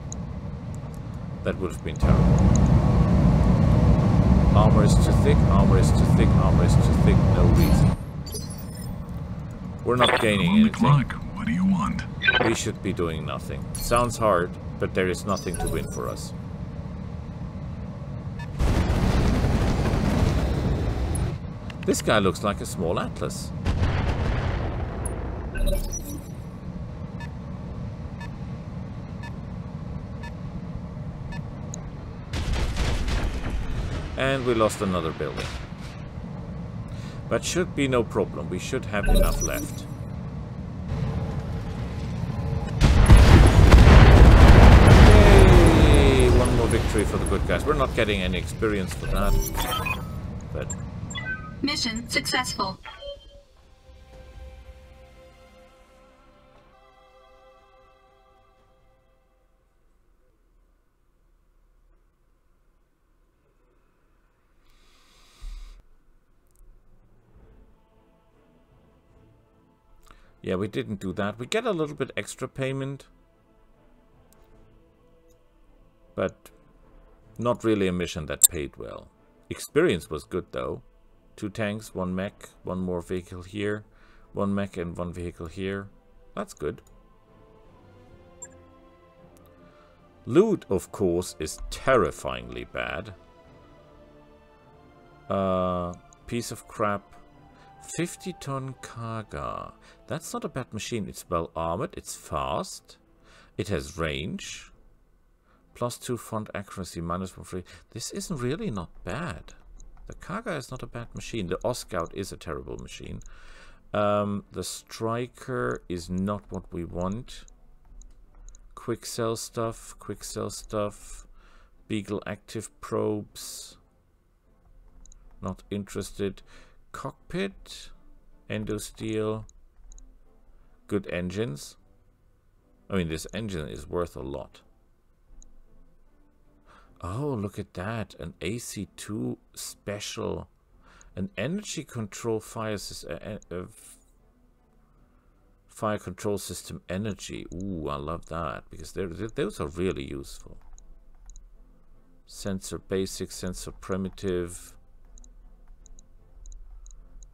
That would have been terrible. Armor is too thick, armor is too thick, armor is too thick, no reason. We're not gaining anything. Do you want? We should be doing nothing. Sounds hard, but there is nothing to win for us. This guy looks like a small atlas. And we lost another building. But should be no problem. We should have enough left. Victory for the good guys. We're not getting any experience for that. But Mission successful. yeah, we didn't do that. We get a little bit extra payment. But not really a mission that paid well. Experience was good though. Two tanks, one mech, one more vehicle here, one mech and one vehicle here. That's good. Loot, of course, is terrifyingly bad. Uh, piece of crap. 50 ton Kaga. That's not a bad machine. It's well armored, it's fast, it has range. Plus 2 front accuracy, minus 1 free. This isn't really not bad. The Kaga is not a bad machine. The Ost Scout is a terrible machine. Um, the Striker is not what we want. Quick sell stuff, quick sell stuff. Beagle active probes. Not interested. Cockpit. Endo steel. Good engines. I mean, this engine is worth a lot. Oh, look at that. An AC2 special. An energy control fire, sys- uh, uh, Fire control system energy. Ooh, I love that because they're, they those are really useful. Sensor basic, sensor primitive.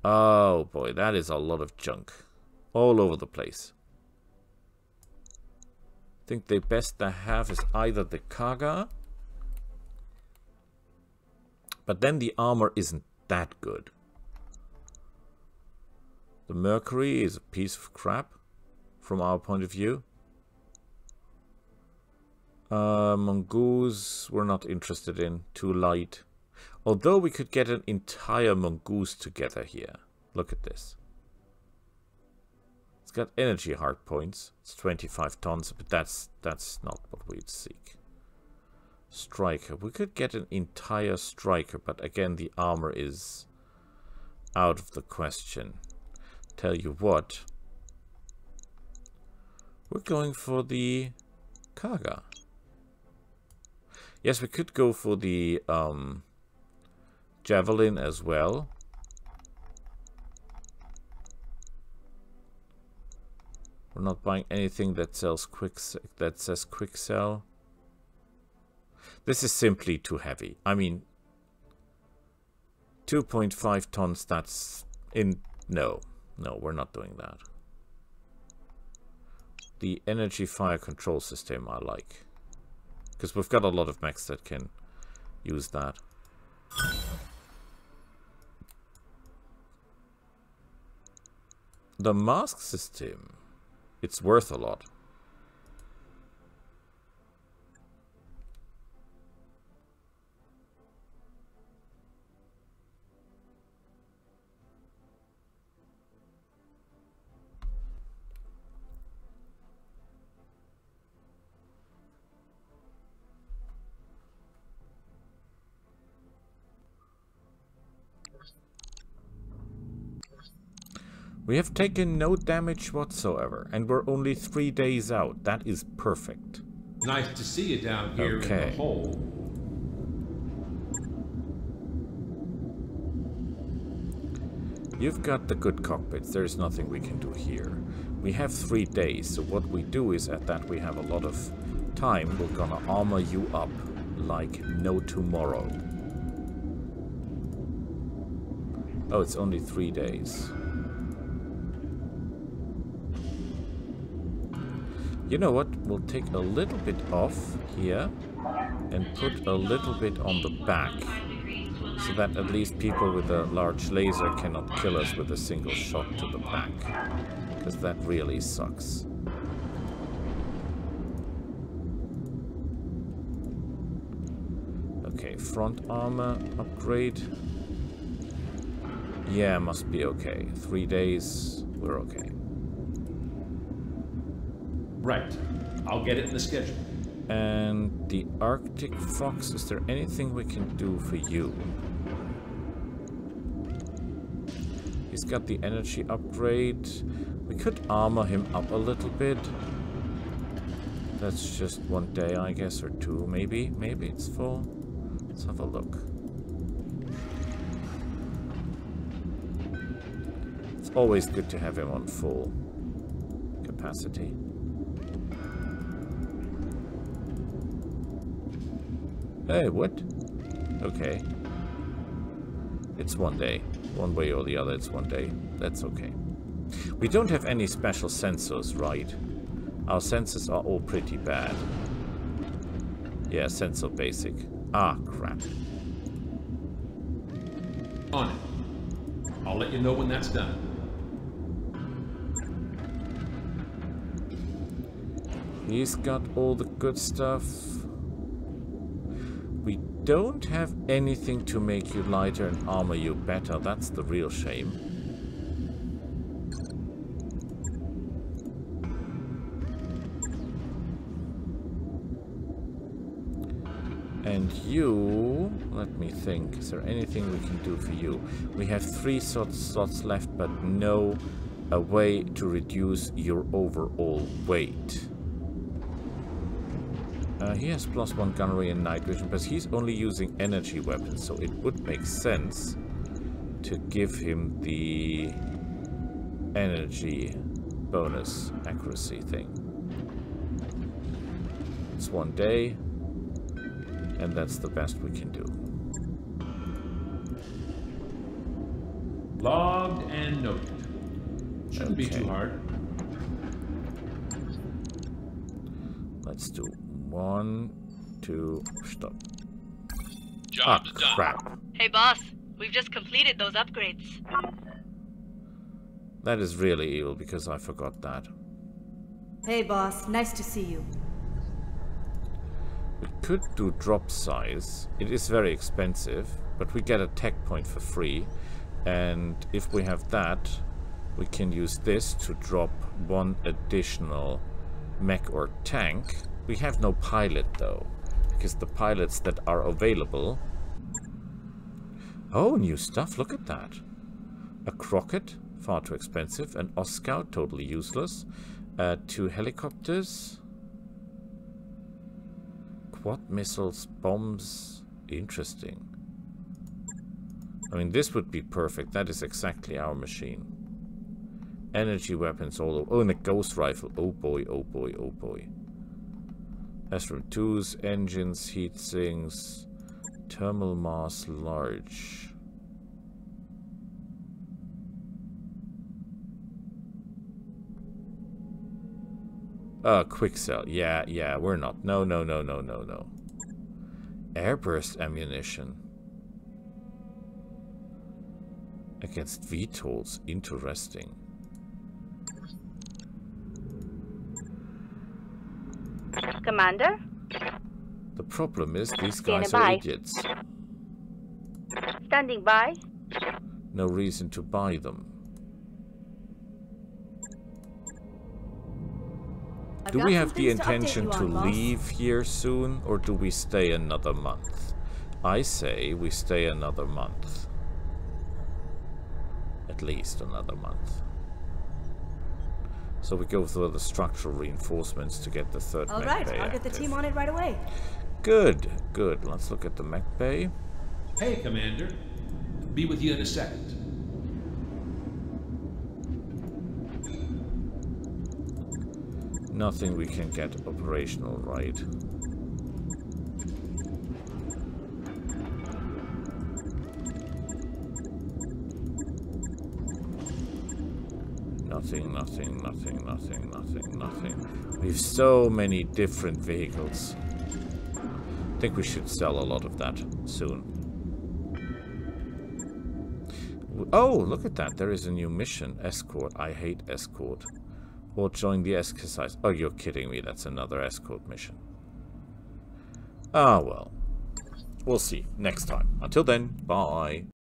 Oh boy, that is a lot of junk. All over the place. I think the best they have is either the Kaga. But then the armor isn't that good. The Mercury is a piece of crap from our point of view. Uh, Mongoose we're not interested in. Too light. Although we could get an entire Mongoose together here. Look at this. It's got energy hard points. It's 25 tons, but that's that's not what we'd seek. Striker. We could get an entire striker, but again the armor is out of the question. Tell you what. We're going for the Kaga. Yes, we could go for the um, Javelin as well. We're not buying anything that sells quick that says Quikscell. This is simply too heavy. I mean, 2.5 tons, that's in... No, no, we're not doing that. The energy fire control system I like. Because we've got a lot of mechs that can use that. The MASC system, it's worth a lot. We have taken no damage whatsoever, and we're only three days out. That is perfect. Nice to see you down here in the hole. You've got the good cockpits. There's nothing we can do here. We have three days, so what we do is at that we have a lot of time. We're gonna armor you up like no tomorrow. Oh, it's only three days. You know what? We'll take a little bit off here and put a little bit on the back so that at least people with a large laser cannot kill us with a single shot to the back. Because that really sucks. Okay, front armor upgrade. Yeah, must be okay. Three days, we're okay. Right. I'll get it in the schedule. And the Arctic Fox, is there anything we can do for you? He's got the energy upgrade. We could armor him up a little bit. That's just one day, I guess, or two, maybe. Maybe it's full. Let's have a look. It's always good to have him on full capacity. Hey, what? Okay. It's one day. One way or the other, it's one day. That's okay. We don't have any special sensors, right? Our sensors are all pretty bad. Yeah, sensor basic. Ah, crap. On it. I'll let you know when that's done. He's got all the good stuff. Don't have anything to make you lighter and armor you better. That's the real shame. And you, let me think, is there anything we can do for you? We have three slots left, but no a way to reduce your overall weight. Uh, he has plus one gunnery and night vision, but he's only using energy weapons, so it would make sense to give him the energy bonus accuracy thing. It's one day, and that's the best we can do. Logged and noted. Shouldn't be too hard. Let's do one, two, stop. Ah, Job's done. crap. Hey, boss. We've just completed those upgrades. That is really evil because I forgot that. Hey, boss. Nice to see you. We could do drop size. It is very expensive, but we get a tech point for free. And if we have that, we can use this to drop one additional mech or tank. We have no pilot though, because the pilots that are available... Oh, new stuff, look at that. A Crockett, far too expensive. An Ost Scout, totally useless. Uh, two helicopters. Quad missiles, bombs. Interesting. I mean, this would be perfect. That is exactly our machine. Energy weapons all over. Oh, and a Gauss rifle. Oh boy, oh boy, oh boy. Astro 2s, engines, heat sinks, thermal mass large. Uh, quick sell. Yeah, yeah, we're not. No, no, no, no, no, no. Airburst ammunition. Against VTOLs. Interesting. Commander? The problem is these Standing guys are by. idiots. Standing by. No reason to buy them. I've Do we have the things to intention to on, boss. leave here soon, or do we stay another month? I say we stay another month. At least another month. So we go through the structural reinforcements to get the third All mech right, bay I'll get the team on it right away. Good, good. Let's look at the mech bay. Hey, Commander. Be with you in a second. Nothing we can get operational right. Nothing, nothing, nothing, nothing, nothing, nothing. We have so many different vehicles. I think we should sell a lot of that soon. Oh, look at that. There is a new mission. Escort. I hate escort. Or join the exercise. Oh, you're kidding me. That's another escort mission. Ah, well. We'll see next time. Until then, bye.